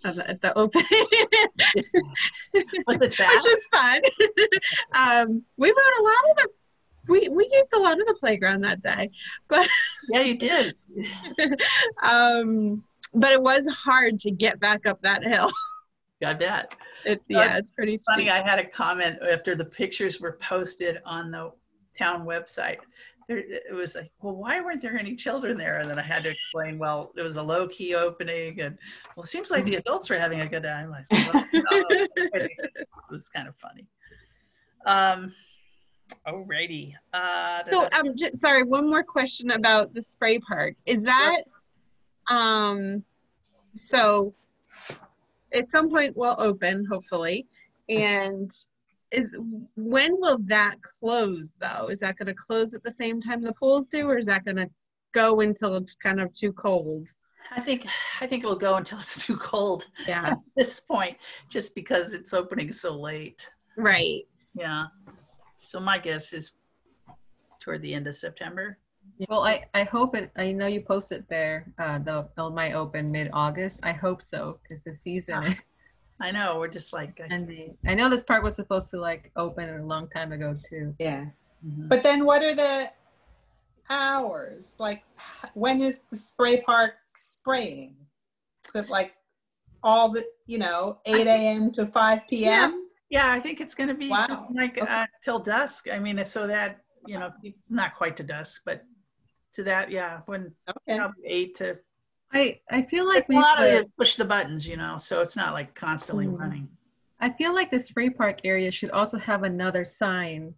at the opening, Was it which is fun. um, we rode a lot of the, we, we used a lot of the playground that day, but Yeah, you did. um, but it was hard to get back up that hill. I bet. It, yeah, it's pretty It's funny. I had a comment after the pictures were posted on the town website. There, it was like, well, why weren't there any children there? And then I had to explain, well, it was a low key opening, and well, it seems like the adults were having a good time. I said, well, no, it was kind of funny. Um, alrighty. Uh, So, um, j- sorry, one more question about the spray park. Is that, um, so at some point we'll open, hopefully, and is, when will that close though? Is that gonna close at the same time the pools do, or is that gonna go until it's kind of too cold? I think I think it'll go until it's too cold Yeah, at this point, just because it's opening so late. right. Yeah. So my guess is toward the end of September. Well, I, I hope it, I know you posted there, uh, the, it might open mid-August. I hope so, because the season is I know, we're just like, I- ending. I know this park was supposed to like open a long time ago too. Yeah. Mhm. But then what are the hours? Like, when is the spray park spraying? Is it like all the, you know, 8 a.m. to 5 p.m.? yeah, I think it's going to be Wow. something like Okay. uh, till dusk. I mean, so that, you know, not quite to dusk, but to that, yeah, when Okay. probably eight to, I, I feel like like a we lot of could- it push the buttons, you know, so it's not like constantly Mm. running. I feel like the spray park area should also have another sign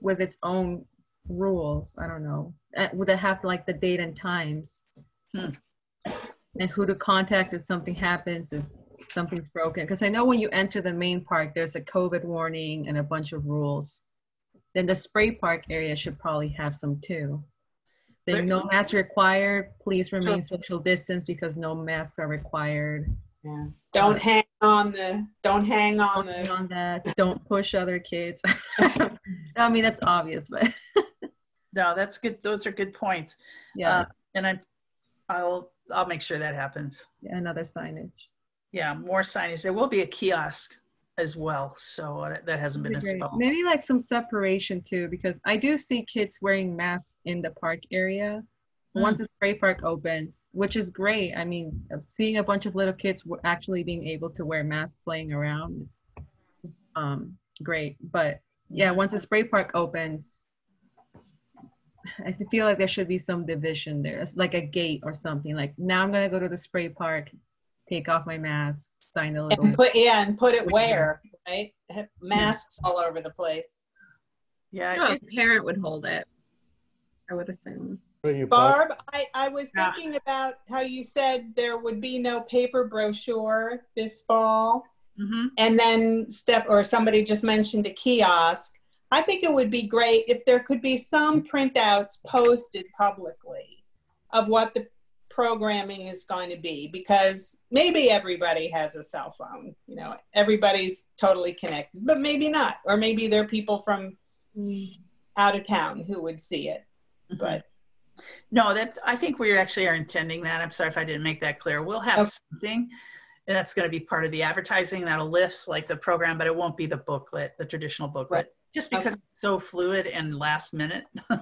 with its own rules. I don't know. Uh, would it have like the date and times? Hmm. And who to contact if something happens, if something's broken? Because I know when you enter the main park, there's a COVID warning and a bunch of rules. Then the spray park area should probably have some too. Saying no masks required, please remain social distance because no masks are required. Yeah. Don't hang on the, don't hang on Don't the, on that. Don't push other kids. I mean, that's obvious, but No, that's good. Those are good points. yeah, Uh, and I, I'll, I'll make sure that happens. another signage. Yeah, more signage. There will be a kiosk as well, so uh, that hasn't been great. installed. Maybe like some separation too, because I do see kids wearing masks in the park area. Once the spray park opens, which is great. I mean, seeing a bunch of little kids actually being able to wear masks playing around, it's um, great. But yeah, once the spray park opens, I feel like there should be some division there. It's like a gate or something. Like now I'm gonna go to the spray park, take off my mask, sign a little. and put, yeah, and put it where, right? Have Masks all over the place. Yeah, No, a parent would hold it. I would assume. For your part, Barb, I, I was Yeah. thinking about how you said there would be no paper brochure this fall. mhm. And then Steph, or somebody just mentioned a kiosk. I think it would be great if there could be some printouts posted publicly of what the programming is going to be, because maybe everybody has a cell phone, you know, everybody's totally connected, but maybe not. Or maybe there are people from mm. out of town who would see it, mm-hmm. but No, that's, I think we actually are intending that. I'm sorry if I didn't make that clear. We'll have Okay. something. And that's going to be part of the advertising that'll lift like the program, but it won't be the booklet, the traditional booklet. Just Okay. because it's so fluid and last minute.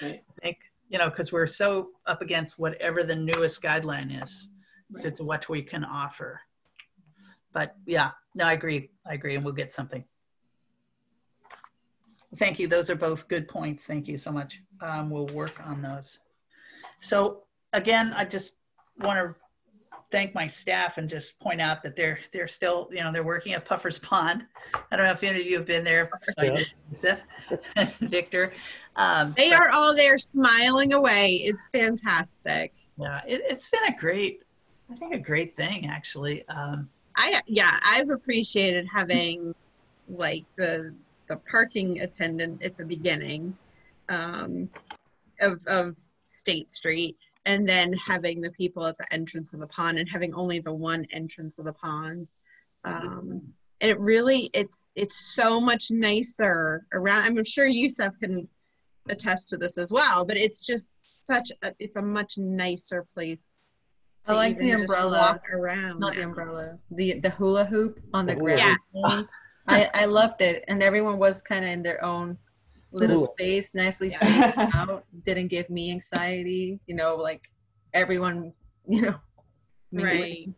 Right. I think, you know, because we're so up against whatever the newest guideline is. So Right. it's what we can offer. But yeah, no, I agree. I agree. And we'll get something. Thank you. Those are both good points. Thank you so much. Um, we'll work on those. So again, I just want to thank my staff and just point out that they're they're still you know they're working at Puffer's Pond. I don't know if any of you have been there. So I Yeah. did, Yusuf and Victor. Um, They but- are all there smiling away. It's fantastic. Yeah, it, it's been a great, I think a great thing actually. Um, I yeah, I've appreciated having like the the parking attendant at the beginning um, of of State Street, and then having the people at the entrance of the pond, and having only the one entrance of the pond. Um, and it really it's it's so much nicer around. I'm sure Yusuf can attest to this as well, but it's just such a it's a much nicer place. I to like the even just umbrella. Walk around. Not the umbrella. The the hula hoop on the The ground. hoop. I, I loved it. And everyone was kind of in their own little Hula. space, nicely Yeah. spaced out. Didn't give me anxiety, you know, like everyone, you know. mingling. Right.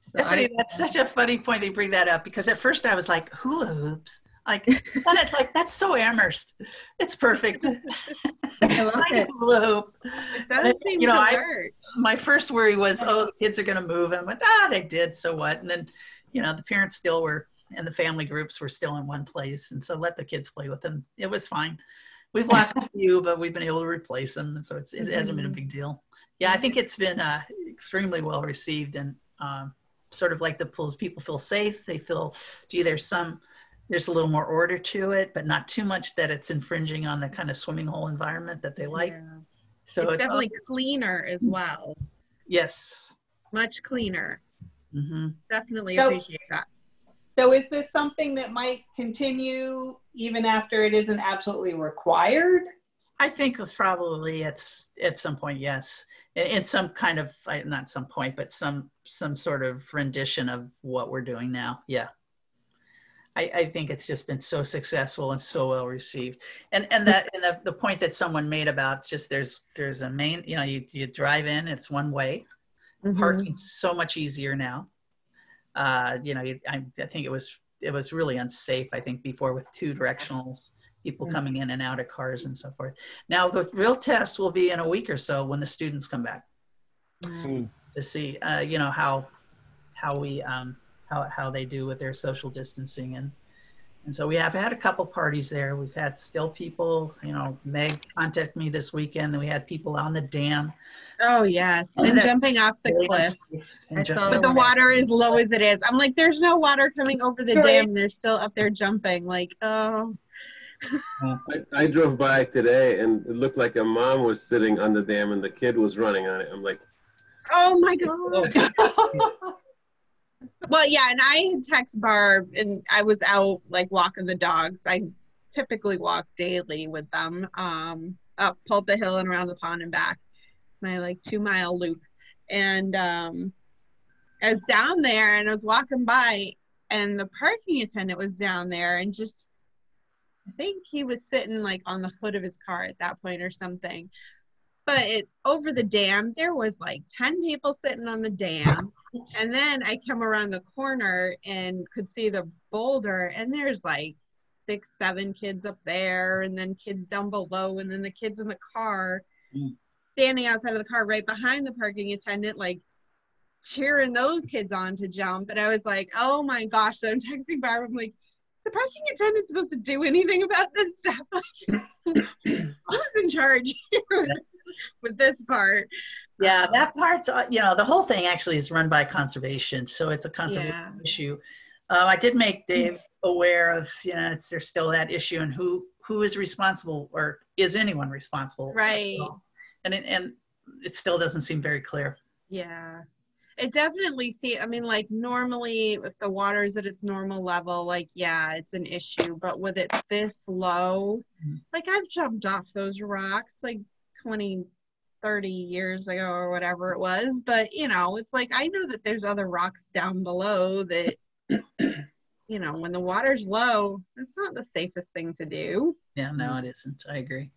So I- Stephanie, that's such a funny point that you bring that up because at first I was like hula hoops, like, then it's like that's so Amherst. It's perfect. I love it. hula hoop. It You know, I- My first worry was, oh, the kids are going to move. And I went, ah, they did. So what? And then, you know, the parents still were, and the family groups were still in one place. And so let the kids play with them. It was fine. We've lost a few, but we've been able to replace them. And so it's, it hasn't been a big deal. Yeah, I think it's been uh, extremely well received and um, sort of like the pools. People feel safe. They feel, gee, there's some, there's a little more order to it, but not too much that it's infringing on the kind of swimming hole environment that they like. Yeah. So it's it's, definitely cleaner as well. yes. Much cleaner. hmm Definitely So- appreciate that. So is this something that might continue even after it isn't absolutely required? I think probably at at some point, yes, in, in some kind of not some point, but some some sort of rendition of what we're doing now. Yeah, I, I think it's just been so successful and so well received. And and that and the, the point that someone made about just there's there's a main you know you you drive in it's one way Mhm. parking's so much easier now. Uh, you know, you, I, I think it was it was really unsafe. I think before with two directionals, people Mm. coming in and out of cars and so forth. Now the real test will be in a week or so when the students come back Hmm. to see, uh, you know, how how we um, how how they do with their social distancing and and so we have had a couple parties there. We've had still people, you know, Meg contacted me this weekend, and we had people on the dam. Oh yes, And and jumping off the cliff. and I ju- saw But the water is low as it is. I'm like, there's no water coming over the Right. dam. They're still up there jumping. Like, oh, I, I drove by today and it looked like a mom was sitting on the dam and the kid was running on it. I'm like, oh my god. Well, yeah, and I text Barb, and I was out like walking the dogs. I typically walk daily with them, um, up Pulpit Hill and around the pond and back, my like two mile loop. And um, I was down there, and I was walking by, and the parking attendant was down there, and just I think he was sitting like on the hood of his car at that point or something. But it, over the dam, there was like ten people sitting on the dam. And then I come around the corner and could see the boulder, and there's like six, seven kids up there, and then kids down below, and then the kids in the car Mm. standing outside of the car right behind the parking attendant, like cheering those kids on to jump. And I was like, oh my gosh. So I'm texting Barb, I'm like, is the parking attendant supposed to do anything about this stuff? Who's in charge with this part? Yeah, that part's, uh, you know, the whole thing actually is run by conservation, so it's a conservation Yeah. issue. Uh, I did make Dave aware of, you know, it's, there's still that issue and who, who is responsible or is anyone responsible? Right. And it, and it still doesn't seem very clear. Yeah. It definitely see I mean like normally if the water is at its normal level, like yeah, it's an issue. But with it this low, Mhm. like I've jumped off those rocks like 20, 30 years ago or whatever it was. But you know, it's like I know that there's other rocks down below that you know, when the water's low, it's not the safest thing to do. Yeah, no, it isn't. I agree.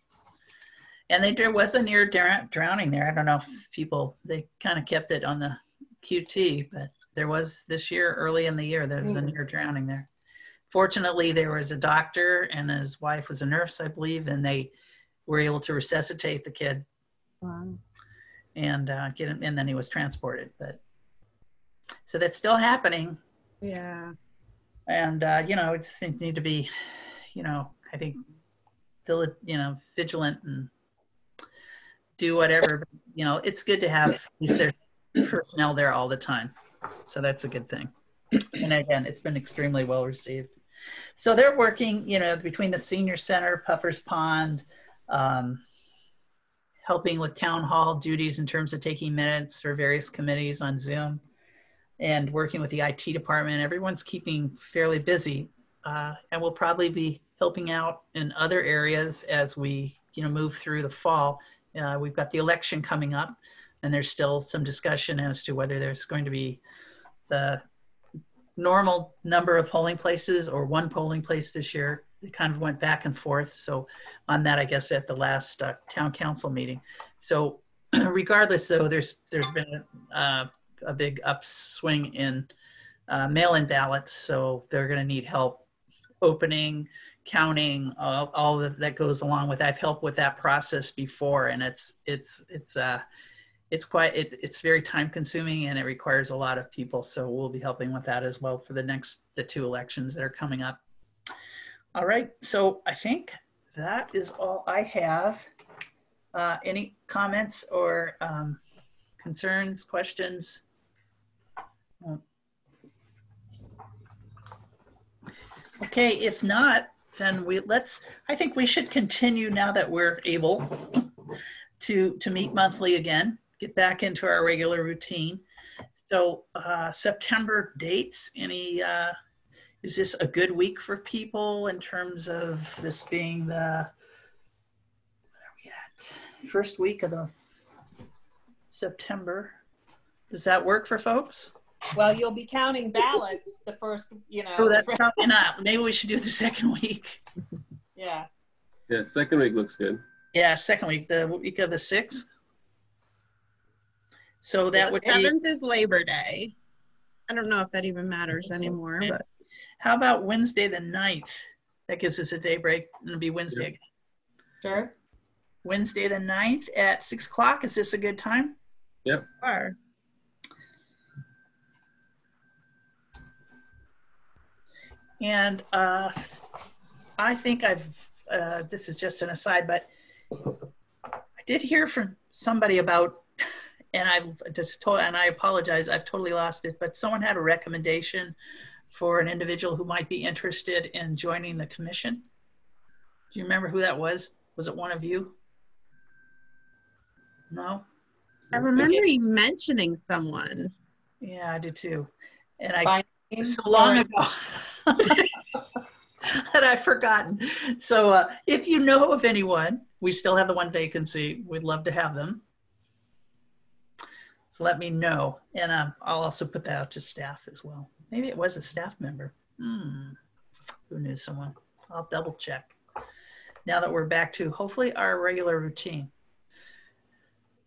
And they, there was a near drown- drowning there. I don't know if people, they kind of kept it on the QT, but there was this year, early in the year, there was a Mm. near drowning there. Fortunately, there was a doctor and his wife was a nurse, I believe, and they were able to resuscitate the kid Wow. and uh, get him, and then he was transported. But so that's still happening. Yeah. and uh, you know, it just need to be, you know, I think, you know, vigilant and do whatever. But, you know, it's good to have personnel there all the time, so that's a good thing. And again, it's been extremely well received. So they're working, you know, between the senior center, Puffer's Pond, um, helping with town hall duties in terms of taking minutes for various committees on Zoom and working with the IT department. Everyone's keeping fairly busy, uh, and we'll probably be helping out in other areas as we, you know, move through the fall. Uh, we've got the election coming up, and there's still some discussion as to whether there's going to be the normal number of polling places or one polling place this year. Kind of went back and forth. So on that, I guess at the last uh, town council meeting. So regardless, though, there's there's been uh, a big upswing in uh, mail-in ballots, so they're going to need help opening, counting, all, all that that goes along with. I've helped with that process before, and it's it's it's uh it's quite it's it's very time consuming and it requires a lot of people. So we'll be helping with that as well for the next the two elections that are coming up. All right, so I think that is all I have. Uh, any comments or um, concerns, questions? Okay, if not, then we, let's, I think we should continue now that we're able to, to meet monthly again, get back into our regular routine. So uh, September dates, any, uh, is this a good week for people in terms of this being the, where are we at? First week of the September. Does that work for folks? Well, you'll be counting ballots the first, you know. Oh, that's the fir- probably not. Maybe we should do it the second week. Yeah. Yeah, second week looks good. Yeah, second week, the week of the sixth. So that would be, Seventh is Labor Day. I don't know if that even matters anymore, but how about Wednesday the ninth? That gives us a day break. It'll be Wednesday. again. Sure. Wednesday the ninth at six o'clock. Is this a good time? Yep. sure. And uh, I think I've, uh, this is just an aside, but I did hear from somebody about, and I've just told, and I apologize, I've totally lost it, but someone had a recommendation for an individual who might be interested in joining the commission. Do you remember who that was? Was it one of you? No? I remember you mentioning someone. Yeah, I did too. And I By It name was so long ago that I've forgotten. So uh, if you know of anyone, we still have the one vacancy. We'd love to have them. So let me know. And um, I'll also put that out to staff as well. Maybe it was a staff member. Hmm. Who knew someone? I'll double check. Now that we're back to hopefully our regular routine.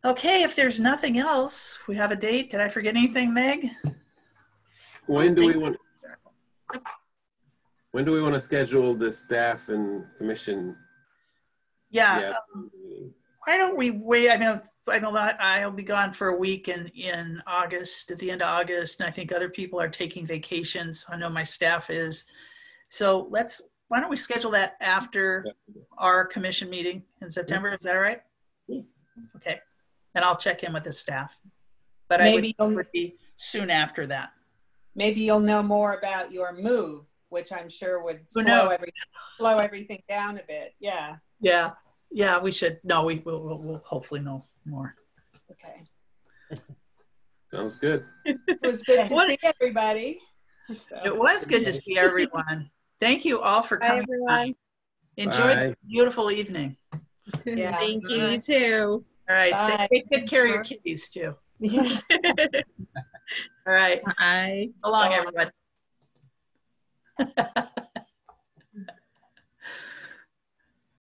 Okay, if there's nothing else, we have a date. Did I forget anything, Meg? When do we want? When do we want to schedule the staff and commission? Yeah. why don't we wait? I know, I know that I'll be gone for a week in, in August, at the end of August, and I think other people are taking vacations. I know my staff is. So let's, why don't we schedule that after our commission meeting in September? Is that all right? Yeah. Okay. And I'll check in with the staff. But I would, Maybe you'll- would be soon after that. Maybe you'll know more about your move, which I'm sure would slow knows? every, slow everything down a bit. Yeah, Yeah. Yeah, we should. No, we will, we'll, we'll hopefully know more. okay. Sounds good. It was good to What- see everybody. It was good to see everyone. Thank you all for Bye, coming. everyone. Enjoy the beautiful evening. Yeah. Thank you, you too. All right. say- Bye. Take good care of your kitties too. Yeah. All right. Bye. So long, Bye. everyone.